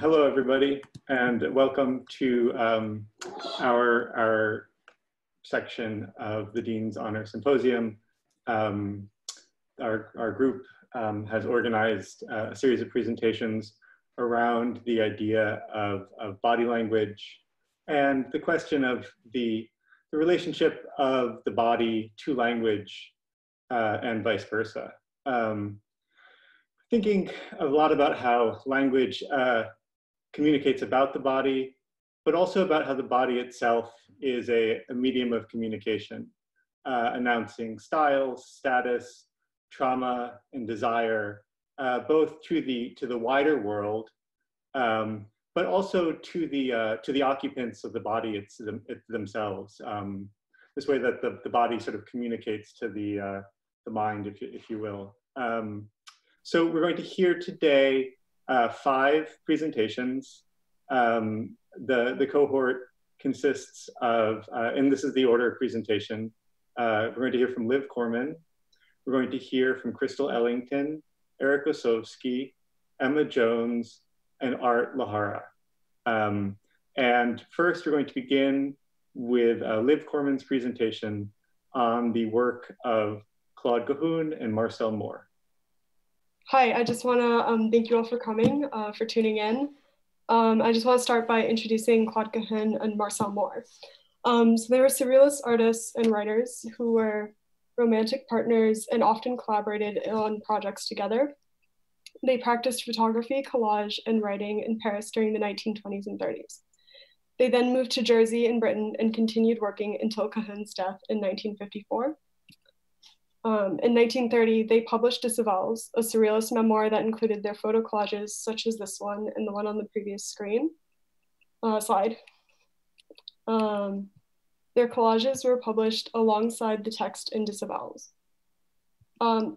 hello, everybody, and welcome to um, our, our section of the Dean's Honor Symposium. Um, our, our group um, has organized uh, a series of presentations around the idea of, of body language and the question of the, the relationship of the body to language uh, and vice versa. Um, thinking a lot about how language uh, communicates about the body, but also about how the body itself is a, a medium of communication, uh, announcing styles, status, trauma, and desire, uh, both to the, to the wider world, um, but also to the, uh, to the occupants of the body it's, them, it's themselves. Um, this way that the, the body sort of communicates to the, uh, the mind, if you, if you will. Um, so we're going to hear today uh, five presentations. Um, the, the cohort consists of, uh, and this is the order of presentation. Uh, we're going to hear from Liv Koreman. We're going to hear from Crystal Ellington, Eric Osovsky, Emma Jones, and Art Lajara. Um, and first, we're going to begin with uh, Liv Koreman's presentation on the work of Claude Cahun and Marcel Moore. Hi, I just want to um, thank you all for coming, uh, for tuning in. Um, I just want to start by introducing Claude Cahun and Marcel Moore. Um, so they were surrealist artists and writers who were romantic partners and often collaborated on projects together. They practiced photography, collage, and writing in Paris during the 1920s and 30s. They then moved to Jersey in Britain and continued working until Cahun's death in 1954. Um, in 1930, they published Disavowals, a surrealist memoir that included their photo collages, such as this one and the one on the previous screen uh, slide. Um, their collages were published alongside the text in Disavowals. Um,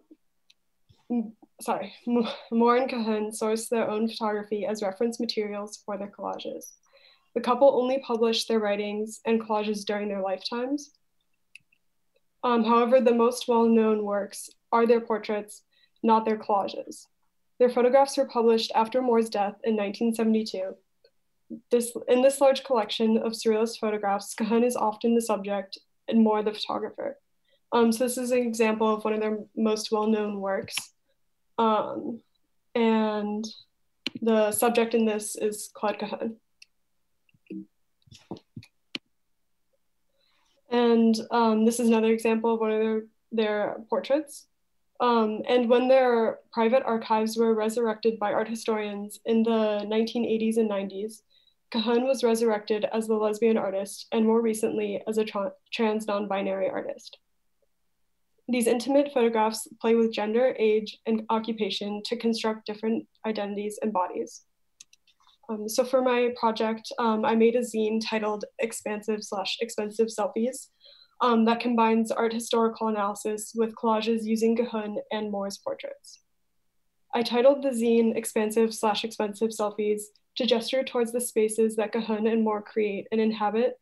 sorry, Moore and Cahun sourced their own photography as reference materials for their collages. The couple only published their writings and collages during their lifetimes, um, however, the most well-known works are their portraits, not their collages. Their photographs were published after Moore's death in 1972. This, in this large collection of surrealist photographs, Cahun is often the subject and Moore the photographer. Um, so this is an example of one of their most well-known works. Um, and the subject in this is Claude Cahun. And um, this is another example of one of their, their portraits. Um, and when their private archives were resurrected by art historians in the 1980s and 90s, Cahun was resurrected as the lesbian artist and more recently as a tra trans non-binary artist. These intimate photographs play with gender, age, and occupation to construct different identities and bodies. Um, so for my project, um, I made a zine titled Expansive slash Expensive Selfies um, that combines art historical analysis with collages using Cahun and Moore's portraits. I titled the zine Expansive slash Expensive Selfies to gesture towards the spaces that Cahun and Moore create and inhabit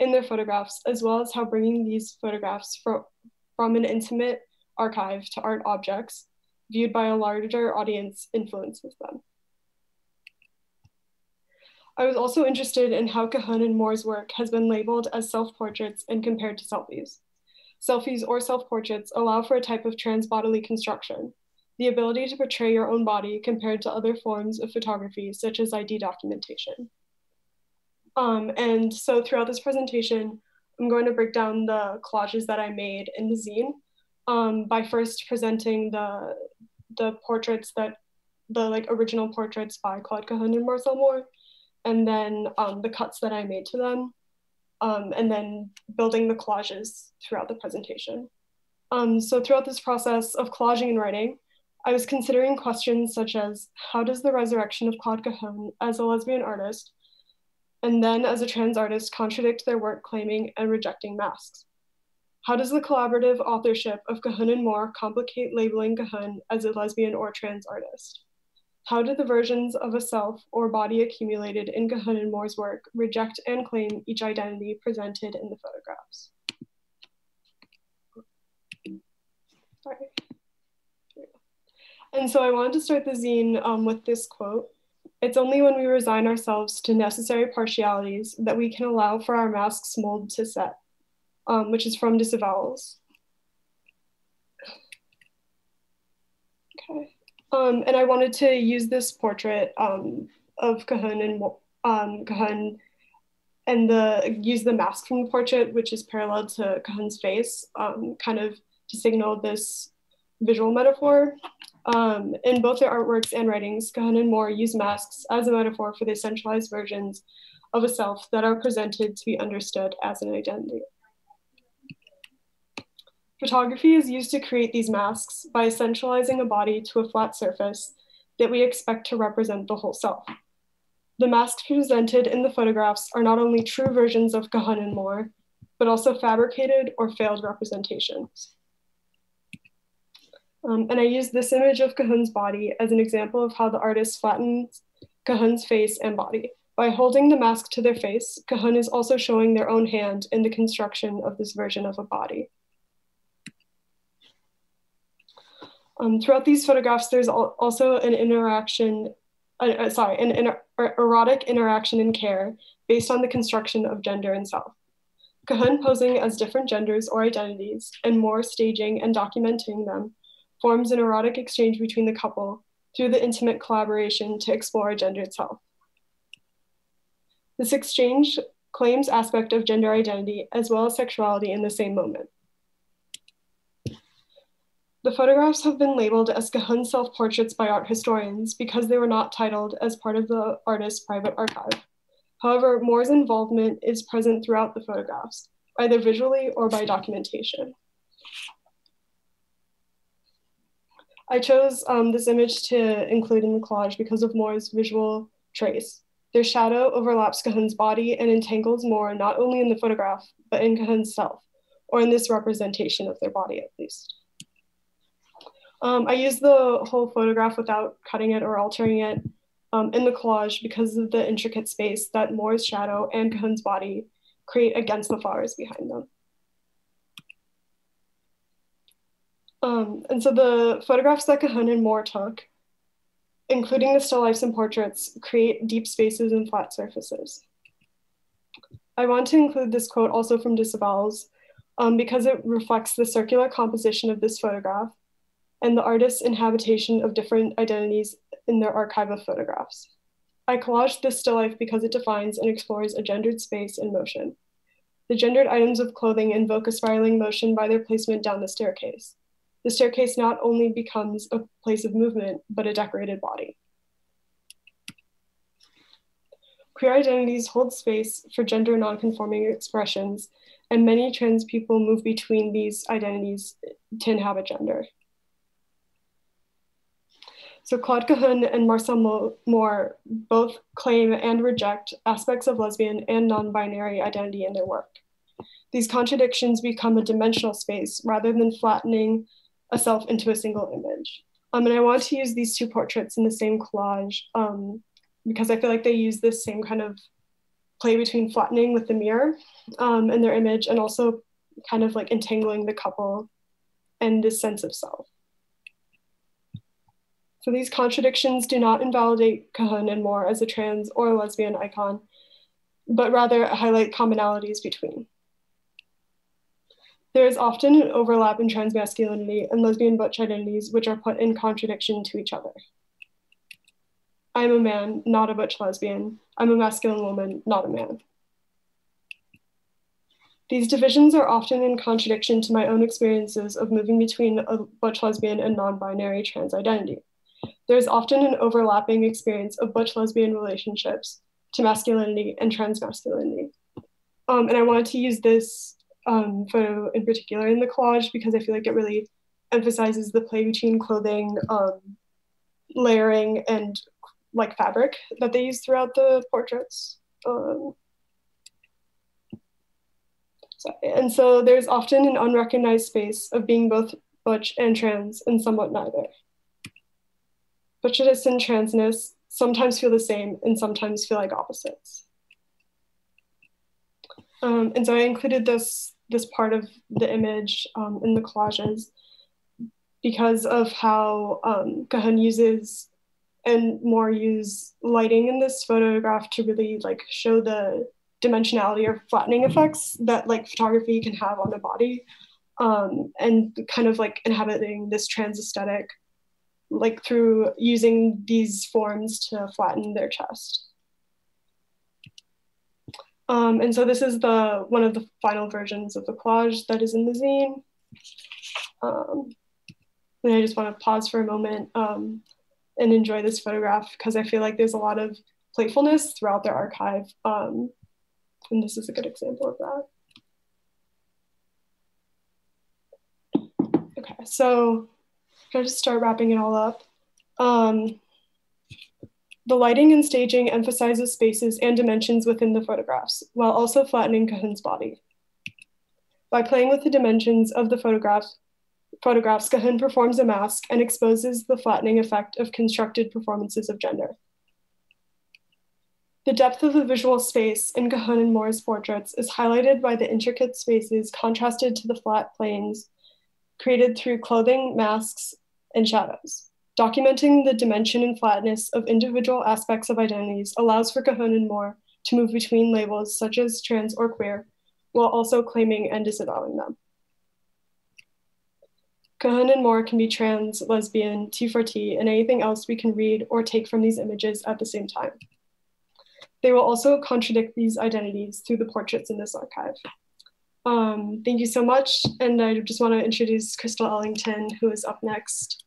in their photographs, as well as how bringing these photographs from an intimate archive to art objects viewed by a larger audience influences them. I was also interested in how Cahun and Moore's work has been labeled as self-portraits and compared to selfies. Selfies or self-portraits allow for a type of trans-bodily construction, the ability to portray your own body compared to other forms of photography, such as ID documentation. Um, and so throughout this presentation, I'm going to break down the collages that I made in the zine um, by first presenting the, the portraits that, the like original portraits by Claude Cahun and Marcel Moore, and then um, the cuts that I made to them, um, and then building the collages throughout the presentation. Um, so throughout this process of collaging and writing, I was considering questions such as, how does the resurrection of Claude Cahun as a lesbian artist and then as a trans artist contradict their work claiming and rejecting masks? How does the collaborative authorship of Cahun and Moore complicate labeling Cahun as a lesbian or trans artist? How do the versions of a self or body accumulated in Cahun and Moore's work reject and claim each identity presented in the photographs? Sorry. And so I wanted to start the zine um, with this quote. It's only when we resign ourselves to necessary partialities that we can allow for our mask's mold to set, um, which is from Disavowals. Okay. Um, and I wanted to use this portrait um, of Cahun and um, and the use the mask from the portrait, which is parallel to Cahun's face, um, kind of to signal this visual metaphor. Um, in both their artworks and writings, Cahun and Moore use masks as a metaphor for the centralized versions of a self that are presented to be understood as an identity. Photography is used to create these masks by centralizing a body to a flat surface that we expect to represent the whole self. The masks presented in the photographs are not only true versions of Cahun and Moore, but also fabricated or failed representations. Um, and I use this image of Cahun's body as an example of how the artist flattens Cahun's face and body. By holding the mask to their face, Cahun is also showing their own hand in the construction of this version of a body. Um, throughout these photographs, there's al also an interaction, uh, uh, sorry, an inter er, erotic interaction and care based on the construction of gender and self. Cahun posing as different genders or identities, and Moore staging and documenting them, forms an erotic exchange between the couple through the intimate collaboration to explore gender itself. This exchange claims aspect of gender identity as well as sexuality in the same moment. The photographs have been labeled as Cahun self-portraits by art historians because they were not titled as part of the artist's private archive. However, Moore's involvement is present throughout the photographs, either visually or by documentation. I chose um, this image to include in the collage because of Moore's visual trace. Their shadow overlaps Cahun's body and entangles Moore not only in the photograph, but in Cahun's self, or in this representation of their body at least. Um, I used the whole photograph without cutting it or altering it um, in the collage because of the intricate space that Moore's shadow and Cahun's body create against the flowers behind them. Um, and so the photographs that Cahun and Moore took, including the still lifes and portraits, create deep spaces and flat surfaces. I want to include this quote also from Disavowals um, because it reflects the circular composition of this photograph and the artist's inhabitation of different identities in their archive of photographs. I collaged this still life because it defines and explores a gendered space and motion. The gendered items of clothing invoke a spiraling motion by their placement down the staircase. The staircase not only becomes a place of movement, but a decorated body. Queer identities hold space for gender nonconforming expressions, and many trans people move between these identities to inhabit gender. So Claude Cahun and Marcel Moore both claim and reject aspects of lesbian and non-binary identity in their work. These contradictions become a dimensional space rather than flattening a self into a single image. Um, and I want to use these two portraits in the same collage um, because I feel like they use this same kind of play between flattening with the mirror um, and their image and also kind of like entangling the couple and this sense of self. So these contradictions do not invalidate Cahun and Moore as a trans or lesbian icon, but rather highlight commonalities between. There is often an overlap in trans masculinity and lesbian butch identities, which are put in contradiction to each other. I'm a man, not a butch lesbian. I'm a masculine woman, not a man. These divisions are often in contradiction to my own experiences of moving between a butch lesbian and non binary trans identity. There's often an overlapping experience of butch lesbian relationships to masculinity and trans masculinity. Um, and I wanted to use this um, photo in particular in the collage because I feel like it really emphasizes the play between clothing, um, layering, and like fabric that they use throughout the portraits. Um, so, and so there's often an unrecognized space of being both butch and trans and somewhat neither. Butcherness and transness sometimes feel the same and sometimes feel like opposites. Um, and so I included this, this part of the image um, in the collages because of how um, Cahun uses and more use lighting in this photograph to really like show the dimensionality or flattening effects that like photography can have on the body um, and kind of like inhabiting this trans aesthetic like through using these forms to flatten their chest. Um, and so this is the one of the final versions of the collage that is in the zine. Um, and I just want to pause for a moment um, and enjoy this photograph because I feel like there's a lot of playfulness throughout their archive. Um, and this is a good example of that. Okay, so I'll just start wrapping it all up. Um, the lighting and staging emphasizes spaces and dimensions within the photographs, while also flattening Cahun's body. By playing with the dimensions of the photographs, photographs, Cahun performs a mask and exposes the flattening effect of constructed performances of gender. The depth of the visual space in Cahun and Moore's portraits is highlighted by the intricate spaces contrasted to the flat planes created through clothing, masks, and shadows. Documenting the dimension and flatness of individual aspects of identities allows for Cahun and Moore to move between labels such as trans or queer, while also claiming and disavowing them. Cahun and Moore can be trans, lesbian, T4T, and anything else we can read or take from these images at the same time. They will also contradict these identities through the portraits in this archive. Um, thank you so much. And I just want to introduce Crystal Ellington, who is up next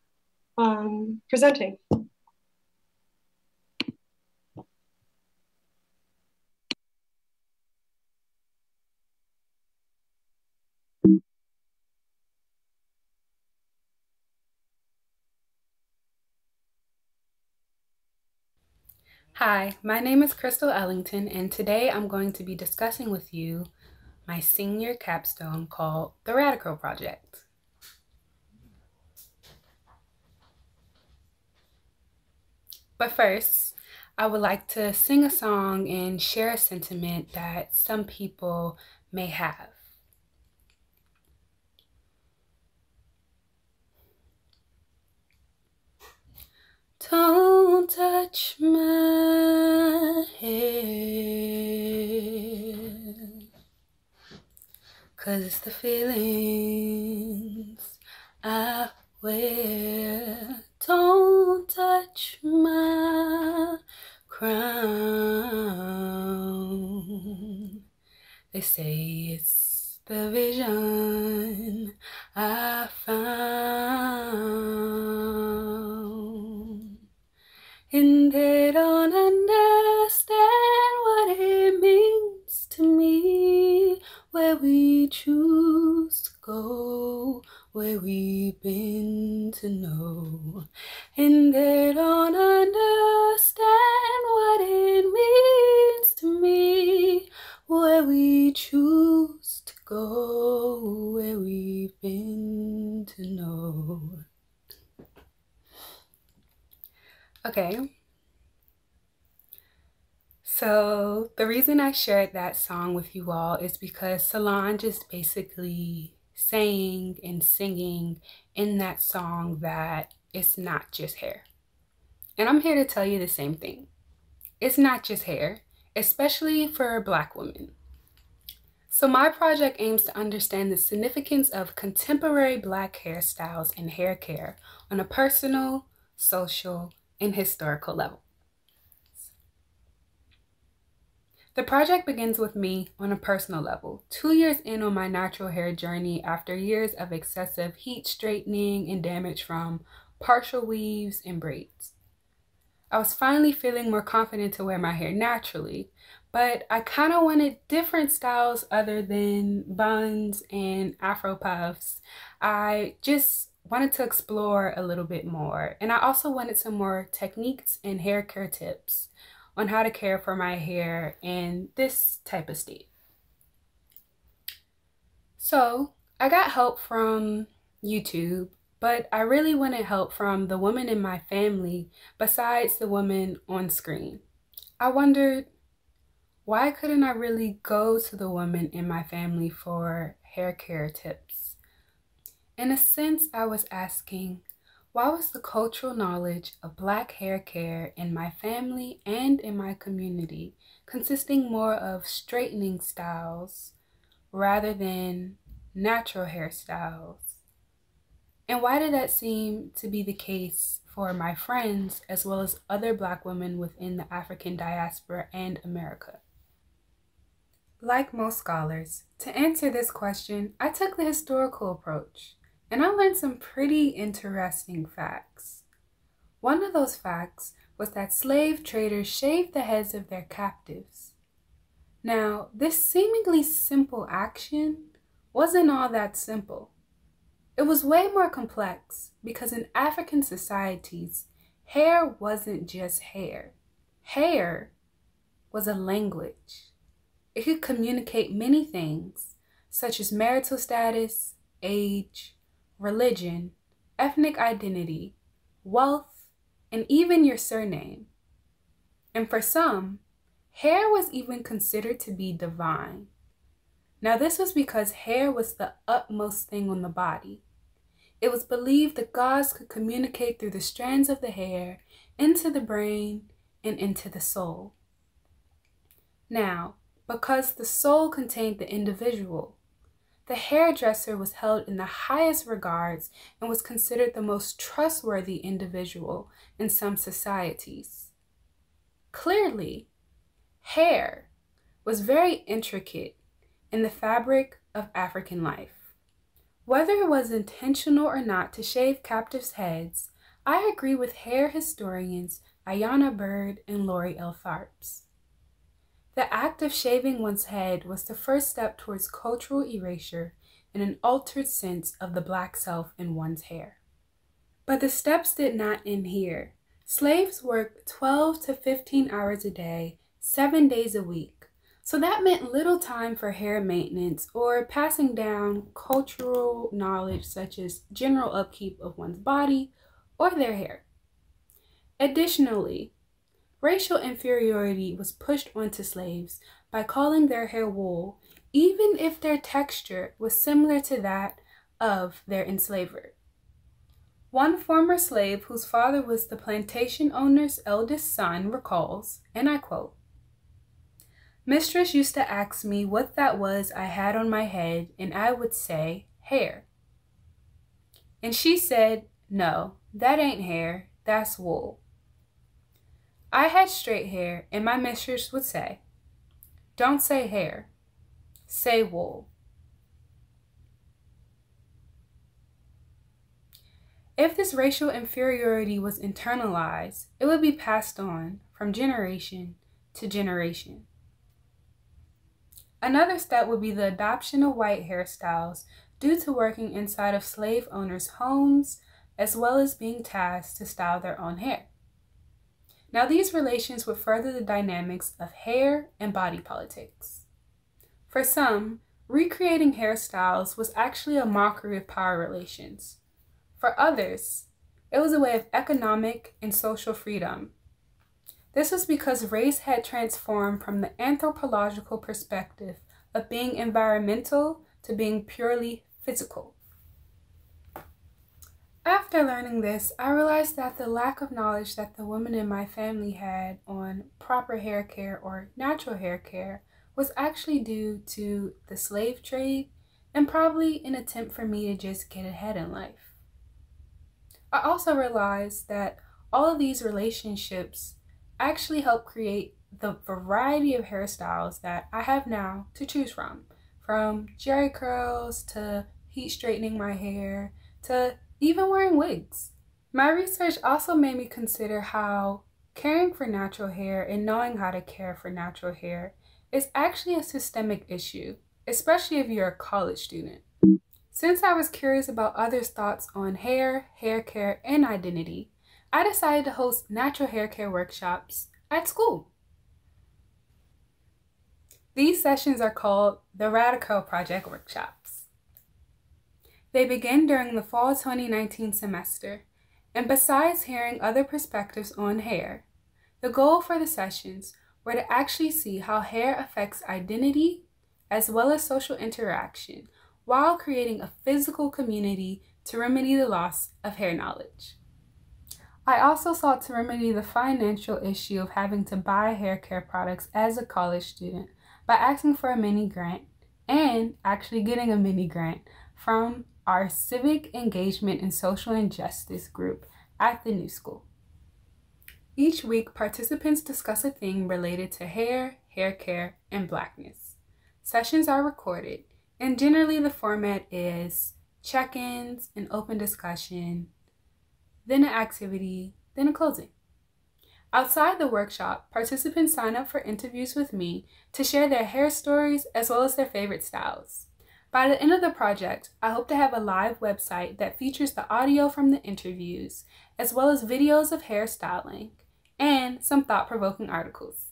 um, presenting. Hi, my name is Crystal Ellington, and today I'm going to be discussing with you my senior capstone called The Radical Project. But first, I would like to sing a song and share a sentiment that some people may have. Don't touch my head. Cause it's the feelings I wear. Don't touch my crown. They say it's the vision I found. And they don't understand we choose to go, where we've been to know, and they don't understand what it means to me, where we choose to go, where we've been to know. Okay. So, the reason I shared that song with you all is because Solange is basically saying and singing in that song that it's not just hair. And I'm here to tell you the same thing. It's not just hair, especially for Black women. So, my project aims to understand the significance of contemporary Black hairstyles and hair care on a personal, social, and historical level. The project begins with me on a personal level, two years in on my natural hair journey after years of excessive heat straightening and damage from partial weaves and braids. I was finally feeling more confident to wear my hair naturally, but I kind of wanted different styles other than buns and afro puffs. I just wanted to explore a little bit more, and I also wanted some more techniques and hair care tips on how to care for my hair in this type of state. So I got help from YouTube, but I really wanted help from the woman in my family besides the woman on screen. I wondered why couldn't I really go to the woman in my family for hair care tips? In a sense, I was asking, Why was the cultural knowledge of Black hair care in my family and in my community consisting more of straightening styles rather than natural hairstyles? And why did that seem to be the case for my friends as well as other Black women within the African diaspora and America? Like most scholars, to answer this question, I took the historical approach and I learned some pretty interesting facts. One of those facts was that slave traders shaved the heads of their captives. Now, this seemingly simple action wasn't all that simple. It was way more complex because in African societies, hair wasn't just hair. Hair was a language. It could communicate many things, such as marital status, age, religion, ethnic identity, wealth, and even your surname. And for some, hair was even considered to be divine. Now, this was because hair was the utmost thing on the body. It was believed that gods could communicate through the strands of the hair into the brain and into the soul. Now, because the soul contained the individual, the hairdresser was held in the highest regards and was considered the most trustworthy individual in some societies. Clearly, hair was very intricate in the fabric of African life. Whether it was intentional or not to shave captives' heads, I agree with hair historians Ayana Byrd and Lori L. Tharps. The act of shaving one's head was the first step towards cultural erasure and an altered sense of the black self in one's hair. But the steps did not end here. Slaves worked 12 to 15 hours a day, seven days a week. So that meant little time for hair maintenance or passing down cultural knowledge such as general upkeep of one's body or their hair. Additionally, Racial inferiority was pushed onto slaves by calling their hair wool, even if their texture was similar to that of their enslaver. One former slave whose father was the plantation owner's eldest son recalls, and I quote, Mistress used to ask me what that was I had on my head, and I would say, hair. And she said, No, that ain't hair, that's wool. I had straight hair, and my mistress would say, Don't say hair, say wool. If this racial inferiority was internalized, it would be passed on from generation to generation. Another step would be the adoption of white hairstyles due to working inside of slave owners' homes, as well as being tasked to style their own hair. Now, these relations would further the dynamics of hair and body politics. For some, recreating hairstyles was actually a mockery of power relations. For others, it was a way of economic and social freedom. This was because race had transformed from the anthropological perspective of being environmental to being purely physical. After learning this, I realized that the lack of knowledge that the women in my family had on proper hair care or natural hair care was actually due to the slave trade and probably an attempt for me to just get ahead in life. I also realized that all of these relationships actually help create the variety of hairstyles that I have now to choose from. From Jheri curls to heat straightening my hair to even wearing wigs. My research also made me consider how caring for natural hair and knowing how to care for natural hair is actually a systemic issue, especially if you're a college student. Since I was curious about others' thoughts on hair, hair care, and identity, I decided to host natural hair care workshops at school. These sessions are called the Radical Project Workshops. They begin during the fall 2019 semester, and besides hearing other perspectives on hair, the goal for the sessions were to actually see how hair affects identity as well as social interaction while creating a physical community to remedy the loss of hair knowledge. I also sought to remedy the financial issue of having to buy hair care products as a college student by asking for a mini grant and actually getting a mini grant from our Civic Engagement and Social Injustice group at the New School. Each week, participants discuss a theme related to hair, hair care, and blackness. Sessions are recorded, and generally the format is check ins, an open discussion, then an activity, then a closing. Outside the workshop, participants sign up for interviews with me to share their hair stories as well as their favorite styles. By the end of the project, I hope to have a live website that features the audio from the interviews, as well as videos of hairstyling and some thought provoking articles.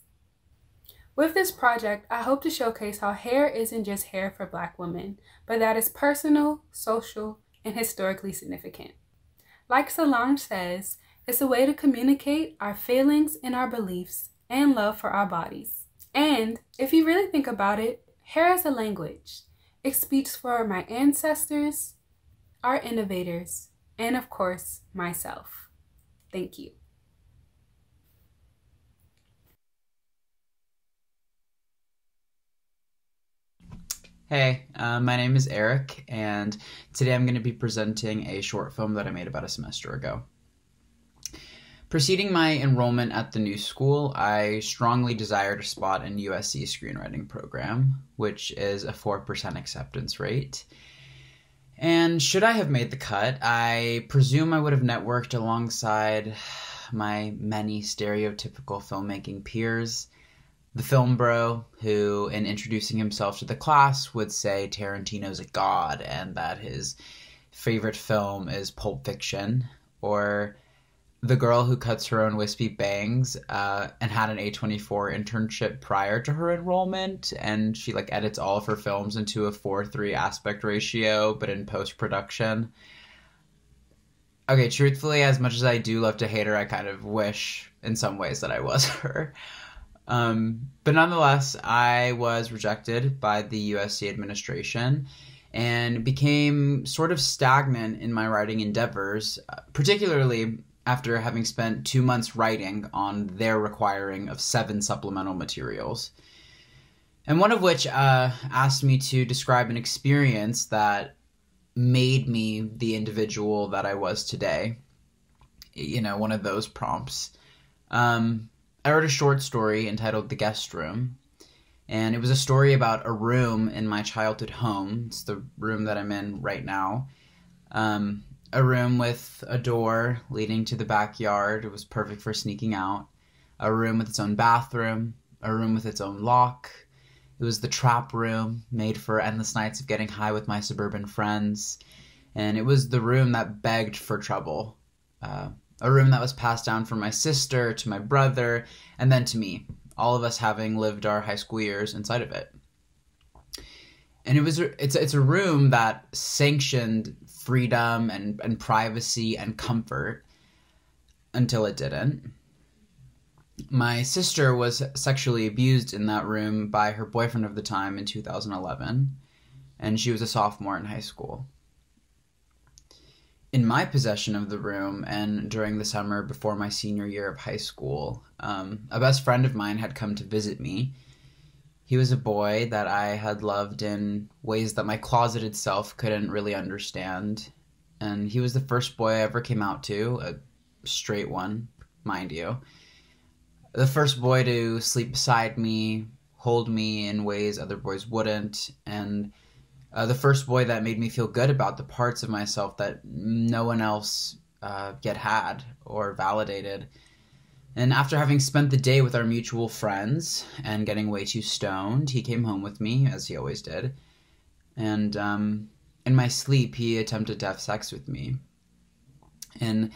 With this project, I hope to showcase how hair isn't just hair for Black women, but that it's personal, social, and historically significant. Like Solange says, it's a way to communicate our feelings and our beliefs and love for our bodies. And if you really think about it, hair is a language. It speaks for my ancestors, our innovators, and of course, myself. Thank you. Hey, uh, my name is Eric, and today I'm going to be presenting a short film that I made about a semester ago. Preceding my enrollment at the new school, I strongly desired a spot in USC screenwriting program, which is a 4% acceptance rate. And should I have made the cut, I presume I would have networked alongside my many stereotypical filmmaking peers the film bro who, in introducing himself to the class, would say Tarantino's a god and that his favorite film is Pulp Fiction, or the girl who cuts her own wispy bangs uh, and had an A24 internship prior to her enrollment, and she like edits all of her films into a 4 3 aspect ratio, but in post production. Okay, truthfully, as much as I do love to hate her, I kind of wish in some ways that I was her. Um, but nonetheless, I was rejected by the USC administration and became sort of stagnant in my writing endeavors, uh, particularly after having spent two months writing on their requiring of seven supplemental materials. And one of which uh, asked me to describe an experience that made me the individual that I was today. You know, one of those prompts. Um, I wrote a short story entitled The Guest Room. And it was a story about a room in my childhood home. It's the room that I'm in right now. Um, a room with a door leading to the backyard. It was perfect for sneaking out. A room with its own bathroom. A room with its own lock. It was the trap room, made for endless nights of getting high with my suburban friends. And it was the room that begged for trouble. Uh, a room that was passed down from my sister to my brother and then to me, all of us having lived our high school years inside of it. And it was it's it's a room that sanctioned freedom and, and privacy and comfort until it didn't. My sister was sexually abused in that room by her boyfriend of the time in 2011, and she was a sophomore in high school in my possession of the room and during the summer before my senior year of high school, um, a best friend of mine had come to visit me. He was a boy that I had loved in ways that my closeted self couldn't really understand. And he was the first boy I ever came out to, a straight one, mind you. The first boy to sleep beside me, hold me in ways other boys wouldn't, and uh, the first boy that made me feel good about the parts of myself that no one else uh, yet had or validated. And after having spent the day with our mutual friends and getting way too stoned, he came home with me, as he always did. And um, in my sleep, he attempted to have sex with me. And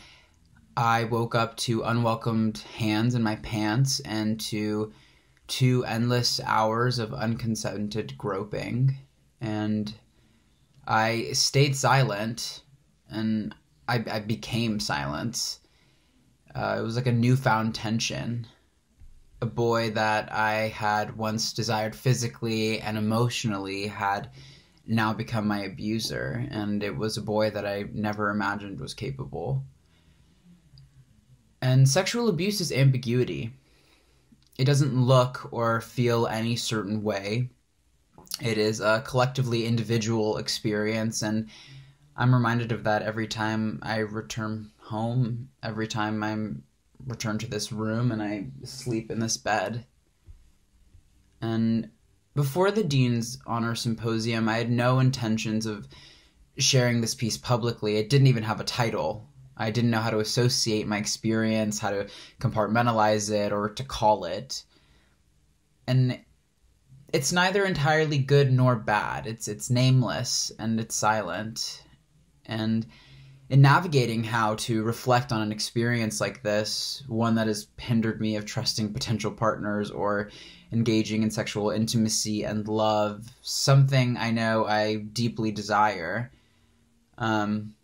I woke up to unwelcomed hands in my pants and to two endless hours of unconsented groping and I stayed silent, and I, I became silent. Uh, it was like a newfound tension. A boy that I had once desired physically and emotionally had now become my abuser, and it was a boy that I never imagined was capable. And sexual abuse is ambiguity. It doesn't look or feel any certain way. It is a collectively individual experience, and I'm reminded of that every time I return home, every time I'm returned to this room and I sleep in this bed. And before the Dean's Honor Symposium, I had no intentions of sharing this piece publicly. It didn't even have a title. I didn't know how to associate my experience, how to compartmentalize it, or to call it. And it's neither entirely good nor bad. It's it's nameless and it's silent. And in navigating how to reflect on an experience like this, one that has hindered me of trusting potential partners or engaging in sexual intimacy and love, something I know I deeply desire, um,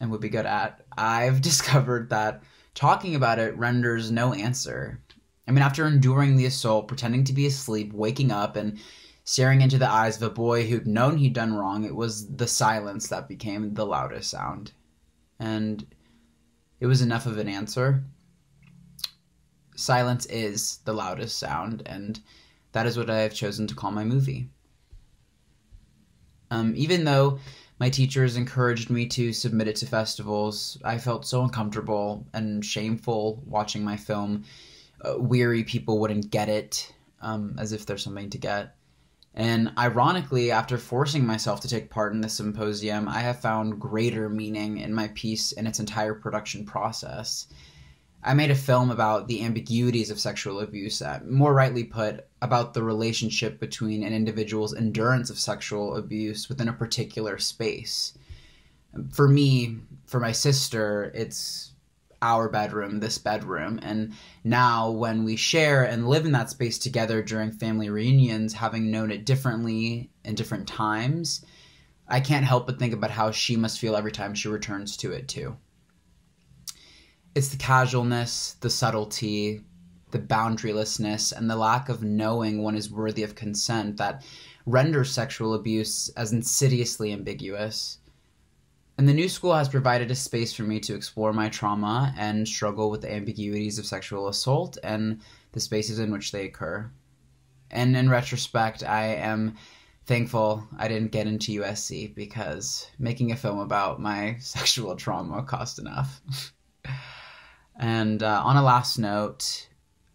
and would be good at, I've discovered that talking about it renders no answer. I mean, after enduring the assault, pretending to be asleep, waking up, and staring into the eyes of a boy who'd known he'd done wrong, it was the silence that became the loudest sound. And it was enough of an answer. Silence is the loudest sound, and that is what I have chosen to call my movie. Um, even though my teachers encouraged me to submit it to festivals. I felt so uncomfortable and shameful watching my film. Uh, weary people wouldn't get it, um, as if there's something to get. And ironically, after forcing myself to take part in the symposium, I have found greater meaning in my piece in its entire production process. I made a film about the ambiguities of sexual abuse, uh, more rightly put, about the relationship between an individual's endurance of sexual abuse within a particular space. For me, for my sister, it's our bedroom, this bedroom. And now, when we share and live in that space together during family reunions, having known it differently in different times, I can't help but think about how she must feel every time she returns to it, too it's the casualness, the subtlety, the boundarylessness, and the lack of knowing one is worthy of consent that renders sexual abuse as insidiously ambiguous. And the new school has provided a space for me to explore my trauma and struggle with the ambiguities of sexual assault and the spaces in which they occur. And in retrospect, I am thankful I didn't get into USC because making a film about my sexual trauma cost enough. And uh, on a last note,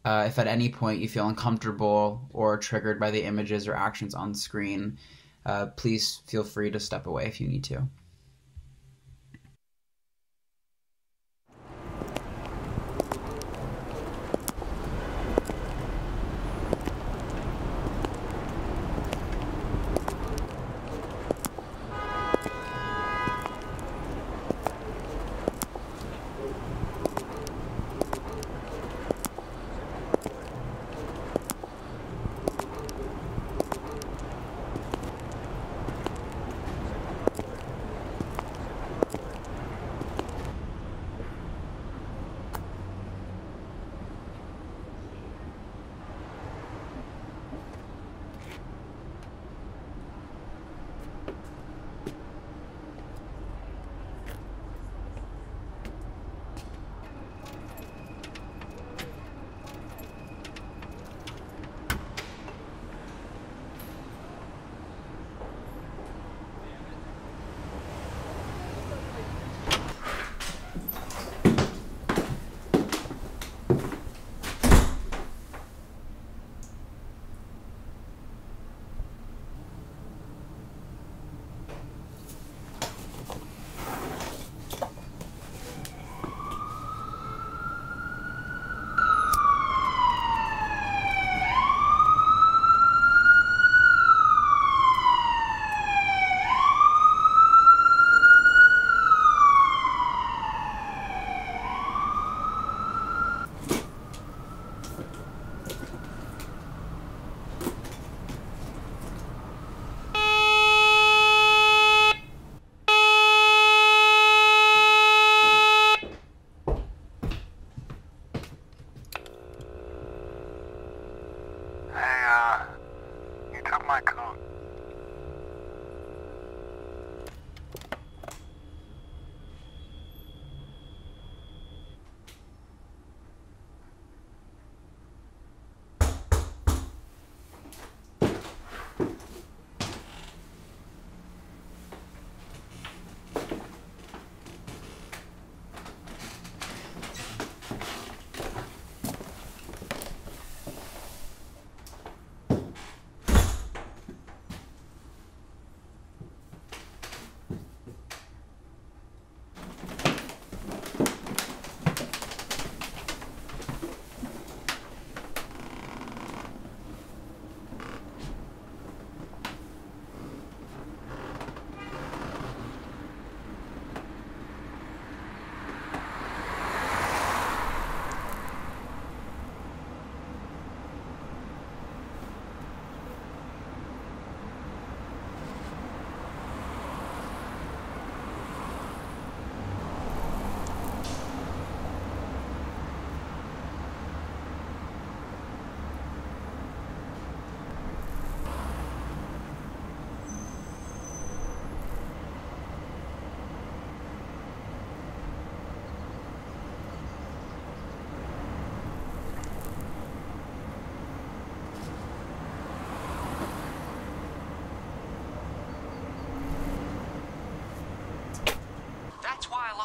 uh, if at any point you feel uncomfortable or triggered by the images or actions on screen, uh, please feel free to step away if you need to.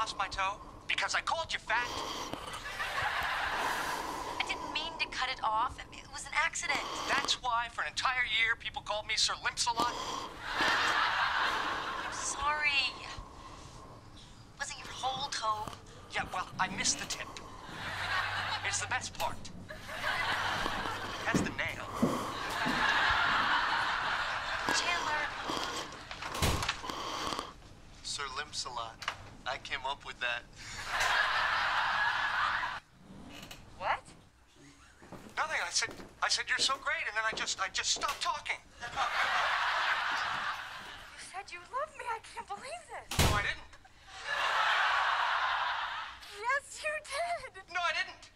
Lost my toe? Because I called you fat? I didn't mean to cut it off. It was an accident. That's why for an entire year people called me Sir Limps-a-Lot? I'm sorry. Wasn't your whole toe? Yeah, well, I missed the tip. It's the best part. That's the nail. Chandler. Sir Limps-a-Lot. I came up with that. What? Nothing. I said I said you're so great, and then I just I just stopped talking. You said you loved me. I can't believe this. No, I didn't. Yes, you did. No, I didn't.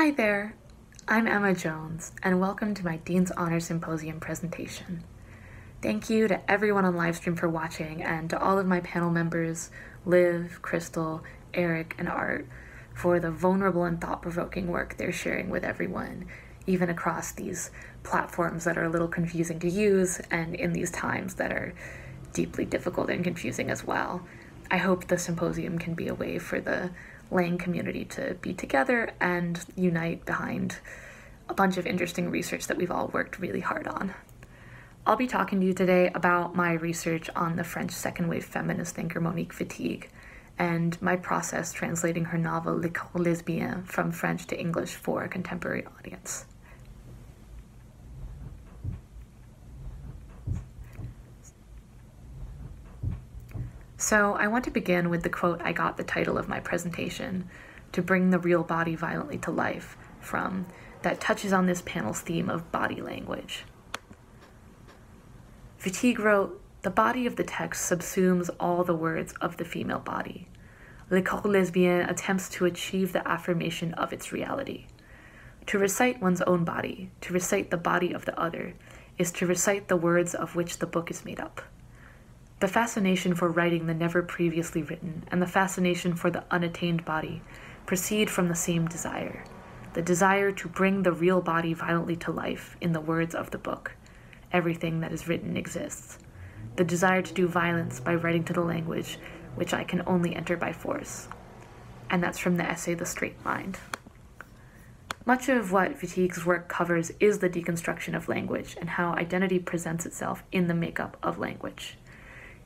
Hi there, I'm Emma Jones, and welcome to my Dean's Honor Symposium presentation. Thank you to everyone on livestream for watching, and to all of my panel members, Liv, Crystal, Eric, and Art, for the vulnerable and thought provoking work they're sharing with everyone, even across these platforms that are a little confusing to use and in these times that are deeply difficult and confusing as well. I hope the symposium can be a way for the Lang community to be together and unite behind a bunch of interesting research that we've all worked really hard on. I'll be talking to you today about my research on the French second wave feminist thinker Monique Wittig and my process translating her novel Les Corps from French to English for a contemporary audience. So, I want to begin with the quote I got the title of my presentation to bring the real body violently to life from that touches on this panel's theme of body language. Wittig wrote, The body of the text subsumes all the words of the female body. Le corps lesbien attempts to achieve the affirmation of its reality. To recite one's own body, to recite the body of the other, is to recite the words of which the book is made up. The fascination for writing the never previously written and the fascination for the unattained body proceed from the same desire the desire to bring the real body violently to life in the words of the book. Everything that is written exists. The desire to do violence by writing to the language which I can only enter by force. And that's from the essay The Straight Mind. Much of what Wittig's work covers is the deconstruction of language and how identity presents itself in the makeup of language.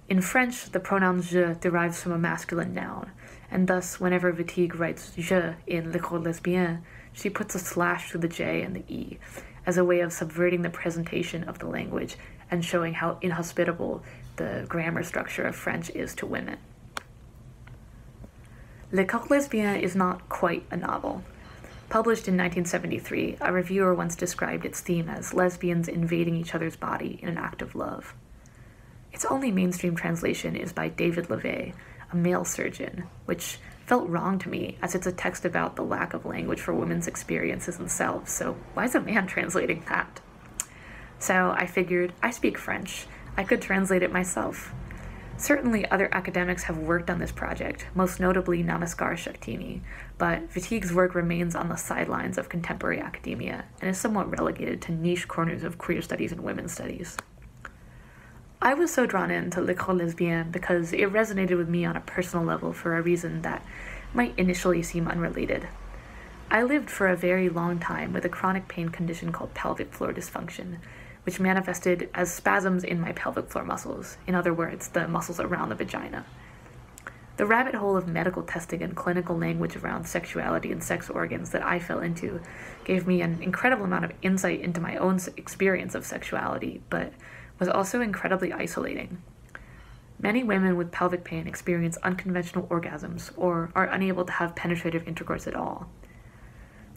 In French, the pronoun je derives from a masculine noun, and thus, whenever Wittig writes je in Le Corps Lesbien, she puts a slash through the J and the E as a way of subverting the presentation of the language and showing how inhospitable the grammar structure of French is to women. Le Corps Lesbien is not quite a novel. Published in 1973, a reviewer once described its theme as lesbians invading each other's body in an act of love. Its only mainstream translation is by David LeVay, a male surgeon, which felt wrong to me as it's a text about the lack of language for women's experiences themselves, so why is a man translating that? So I figured I speak French. I could translate it myself. Certainly, other academics have worked on this project, most notably Namascar Shaktini, but Wittig's work remains on the sidelines of contemporary academia and is somewhat relegated to niche corners of queer studies and women's studies. I was so drawn into Le Corps Lesbien because it resonated with me on a personal level for a reason that might initially seem unrelated. I lived for a very long time with a chronic pain condition called pelvic floor dysfunction, which manifested as spasms in my pelvic floor muscles, in other words, the muscles around the vagina. The rabbit hole of medical testing and clinical language around sexuality and sex organs that I fell into gave me an incredible amount of insight into my own experience of sexuality, but was also incredibly isolating. Many women with pelvic pain experience unconventional orgasms or are unable to have penetrative intercourse at all.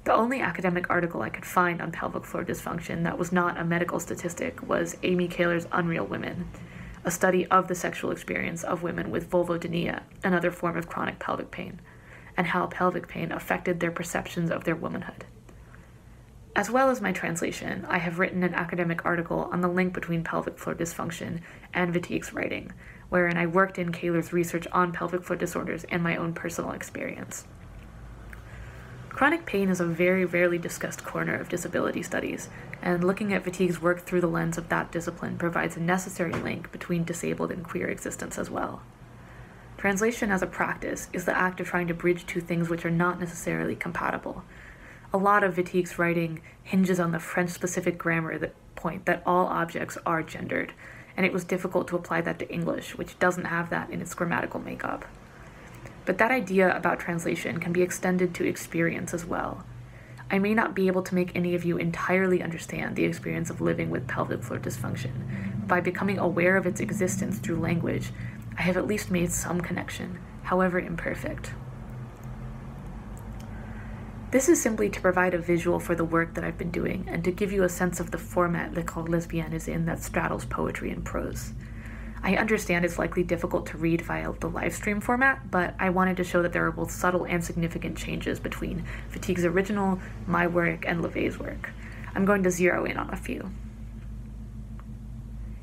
The only academic article I could find on pelvic floor dysfunction that was not a medical statistic was Amy Kaler's Unreal Women, a study of the sexual experience of women with vulvodynia, another form of chronic pelvic pain, and how pelvic pain affected their perceptions of their womanhood. As well as my translation, I have written an academic article on the link between pelvic floor dysfunction and Wittig's writing, wherein I worked in Kaler's research on pelvic floor disorders and my own personal experience. Chronic pain is a very rarely discussed corner of disability studies, and looking at Wittig's work through the lens of that discipline provides a necessary link between disabled and queer existence as well. Translation as a practice is the act of trying to bridge two things which are not necessarily compatible, a lot of Wittig's writing hinges on the French specific grammar that point that all objects are gendered, and it was difficult to apply that to English, which doesn't have that in its grammatical makeup. But that idea about translation can be extended to experience as well. I may not be able to make any of you entirely understand the experience of living with pelvic floor dysfunction, but by becoming aware of its existence through language, I have at least made some connection, however imperfect. This is simply to provide a visual for the work that I've been doing and to give you a sense of the format Le Corps Lesbien is in that straddles poetry and prose. I understand it's likely difficult to read via the live stream format, but I wanted to show that there are both subtle and significant changes between Wittig's original, my work, and LeVay's work. I'm going to zero in on a few.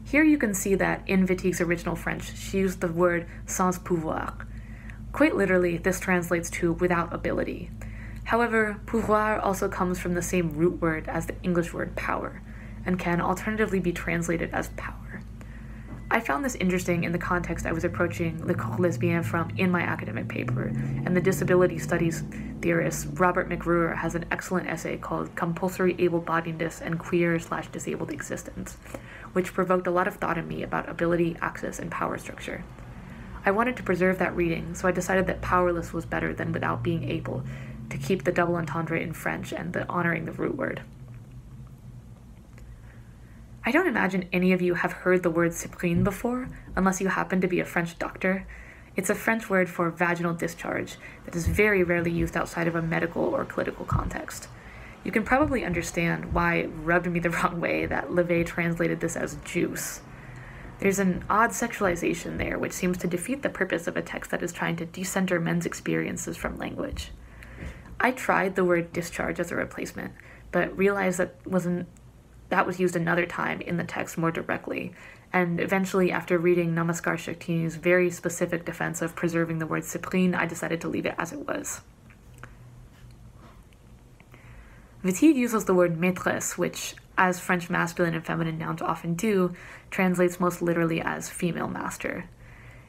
Here you can see that in Wittig's original French, she used the word sans pouvoir. Quite literally, this translates to without ability. However, pouvoir also comes from the same root word as the English word power, and can alternatively be translated as power. I found this interesting in the context I was approaching Le Corps Lesbien from in my academic paper, and the disability studies theorist Robert McRuer has an excellent essay called Compulsory Able-Bodiedness and Queer slash Disabled Existence, which provoked a lot of thought in me about ability, access, and power structure. I wanted to preserve that reading, so I decided that powerless was better than without being able, to keep the double entendre in French and the honoring the root word. I don't imagine any of you have heard the word cyprine before, unless you happen to be a French doctor. It's a French word for vaginal discharge that is very rarely used outside of a medical or clinical context. You can probably understand why it rubbed me the wrong way that LeVay translated this as juice. There's an odd sexualization there which seems to defeat the purpose of a text that is trying to decenter men's experiences from language. I tried the word discharge as a replacement, but realized that wasn't that was used another time in the text more directly, and eventually, after reading Namascar Shaktini's very specific defense of preserving the word cyprine, I decided to leave it as it was. Wittig uses the word maîtresse, which, as French masculine and feminine nouns often do, translates most literally as female master.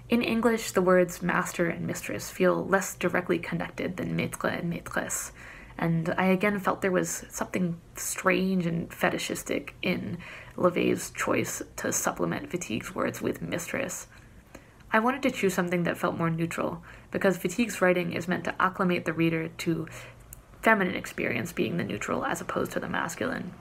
In English, the words master and mistress feel less directly connected than maître and maîtresse, and I again felt there was something strange and fetishistic in LeVay's choice to supplement Wittig's words with mistress. I wanted to choose something that felt more neutral, because Wittig's writing is meant to acclimate the reader to feminine experience being the neutral as opposed to the masculine.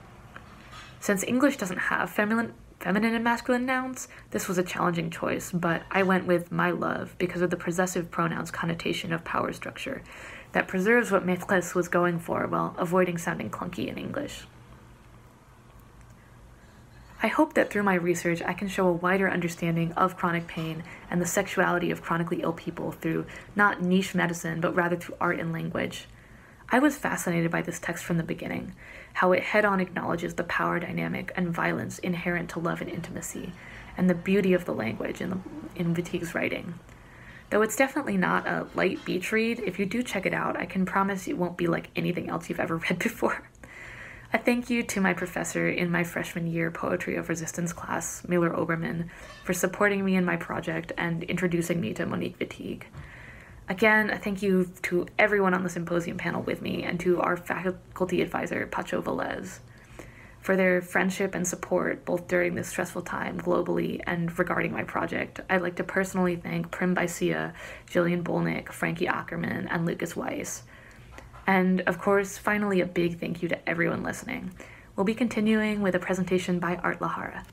Since English doesn't have feminine, feminine and masculine nouns, this was a challenging choice, but I went with my love because of the possessive pronouns connotation of power structure, that preserves what maîtresse was going for while avoiding sounding clunky in English. I hope that through my research I can show a wider understanding of chronic pain and the sexuality of chronically ill people through not niche medicine, but rather through art and language. I was fascinated by this text from the beginning, how it head on acknowledges the power dynamic and violence inherent to love and intimacy, and the beauty of the language in, the, in Wittig's writing. Though it's definitely not a light beach read, if you do check it out, I can promise it won't be like anything else you've ever read before. A thank you to my professor in my freshman year Poetry of Resistance class, Miller Oberman, for supporting me in my project and introducing me to Monique Wittig. Again, a thank you to everyone on the symposium panel with me and to our faculty advisor, Pacho Velez for their friendship and support both during this stressful time globally and regarding my project. I'd like to personally thank Prim Baisia, Jillian Bolnick, Frankie Ackerman, and Lucas Weiss. And of course, finally, a big thank you to everyone listening. We'll be continuing with a presentation by Art Lajara.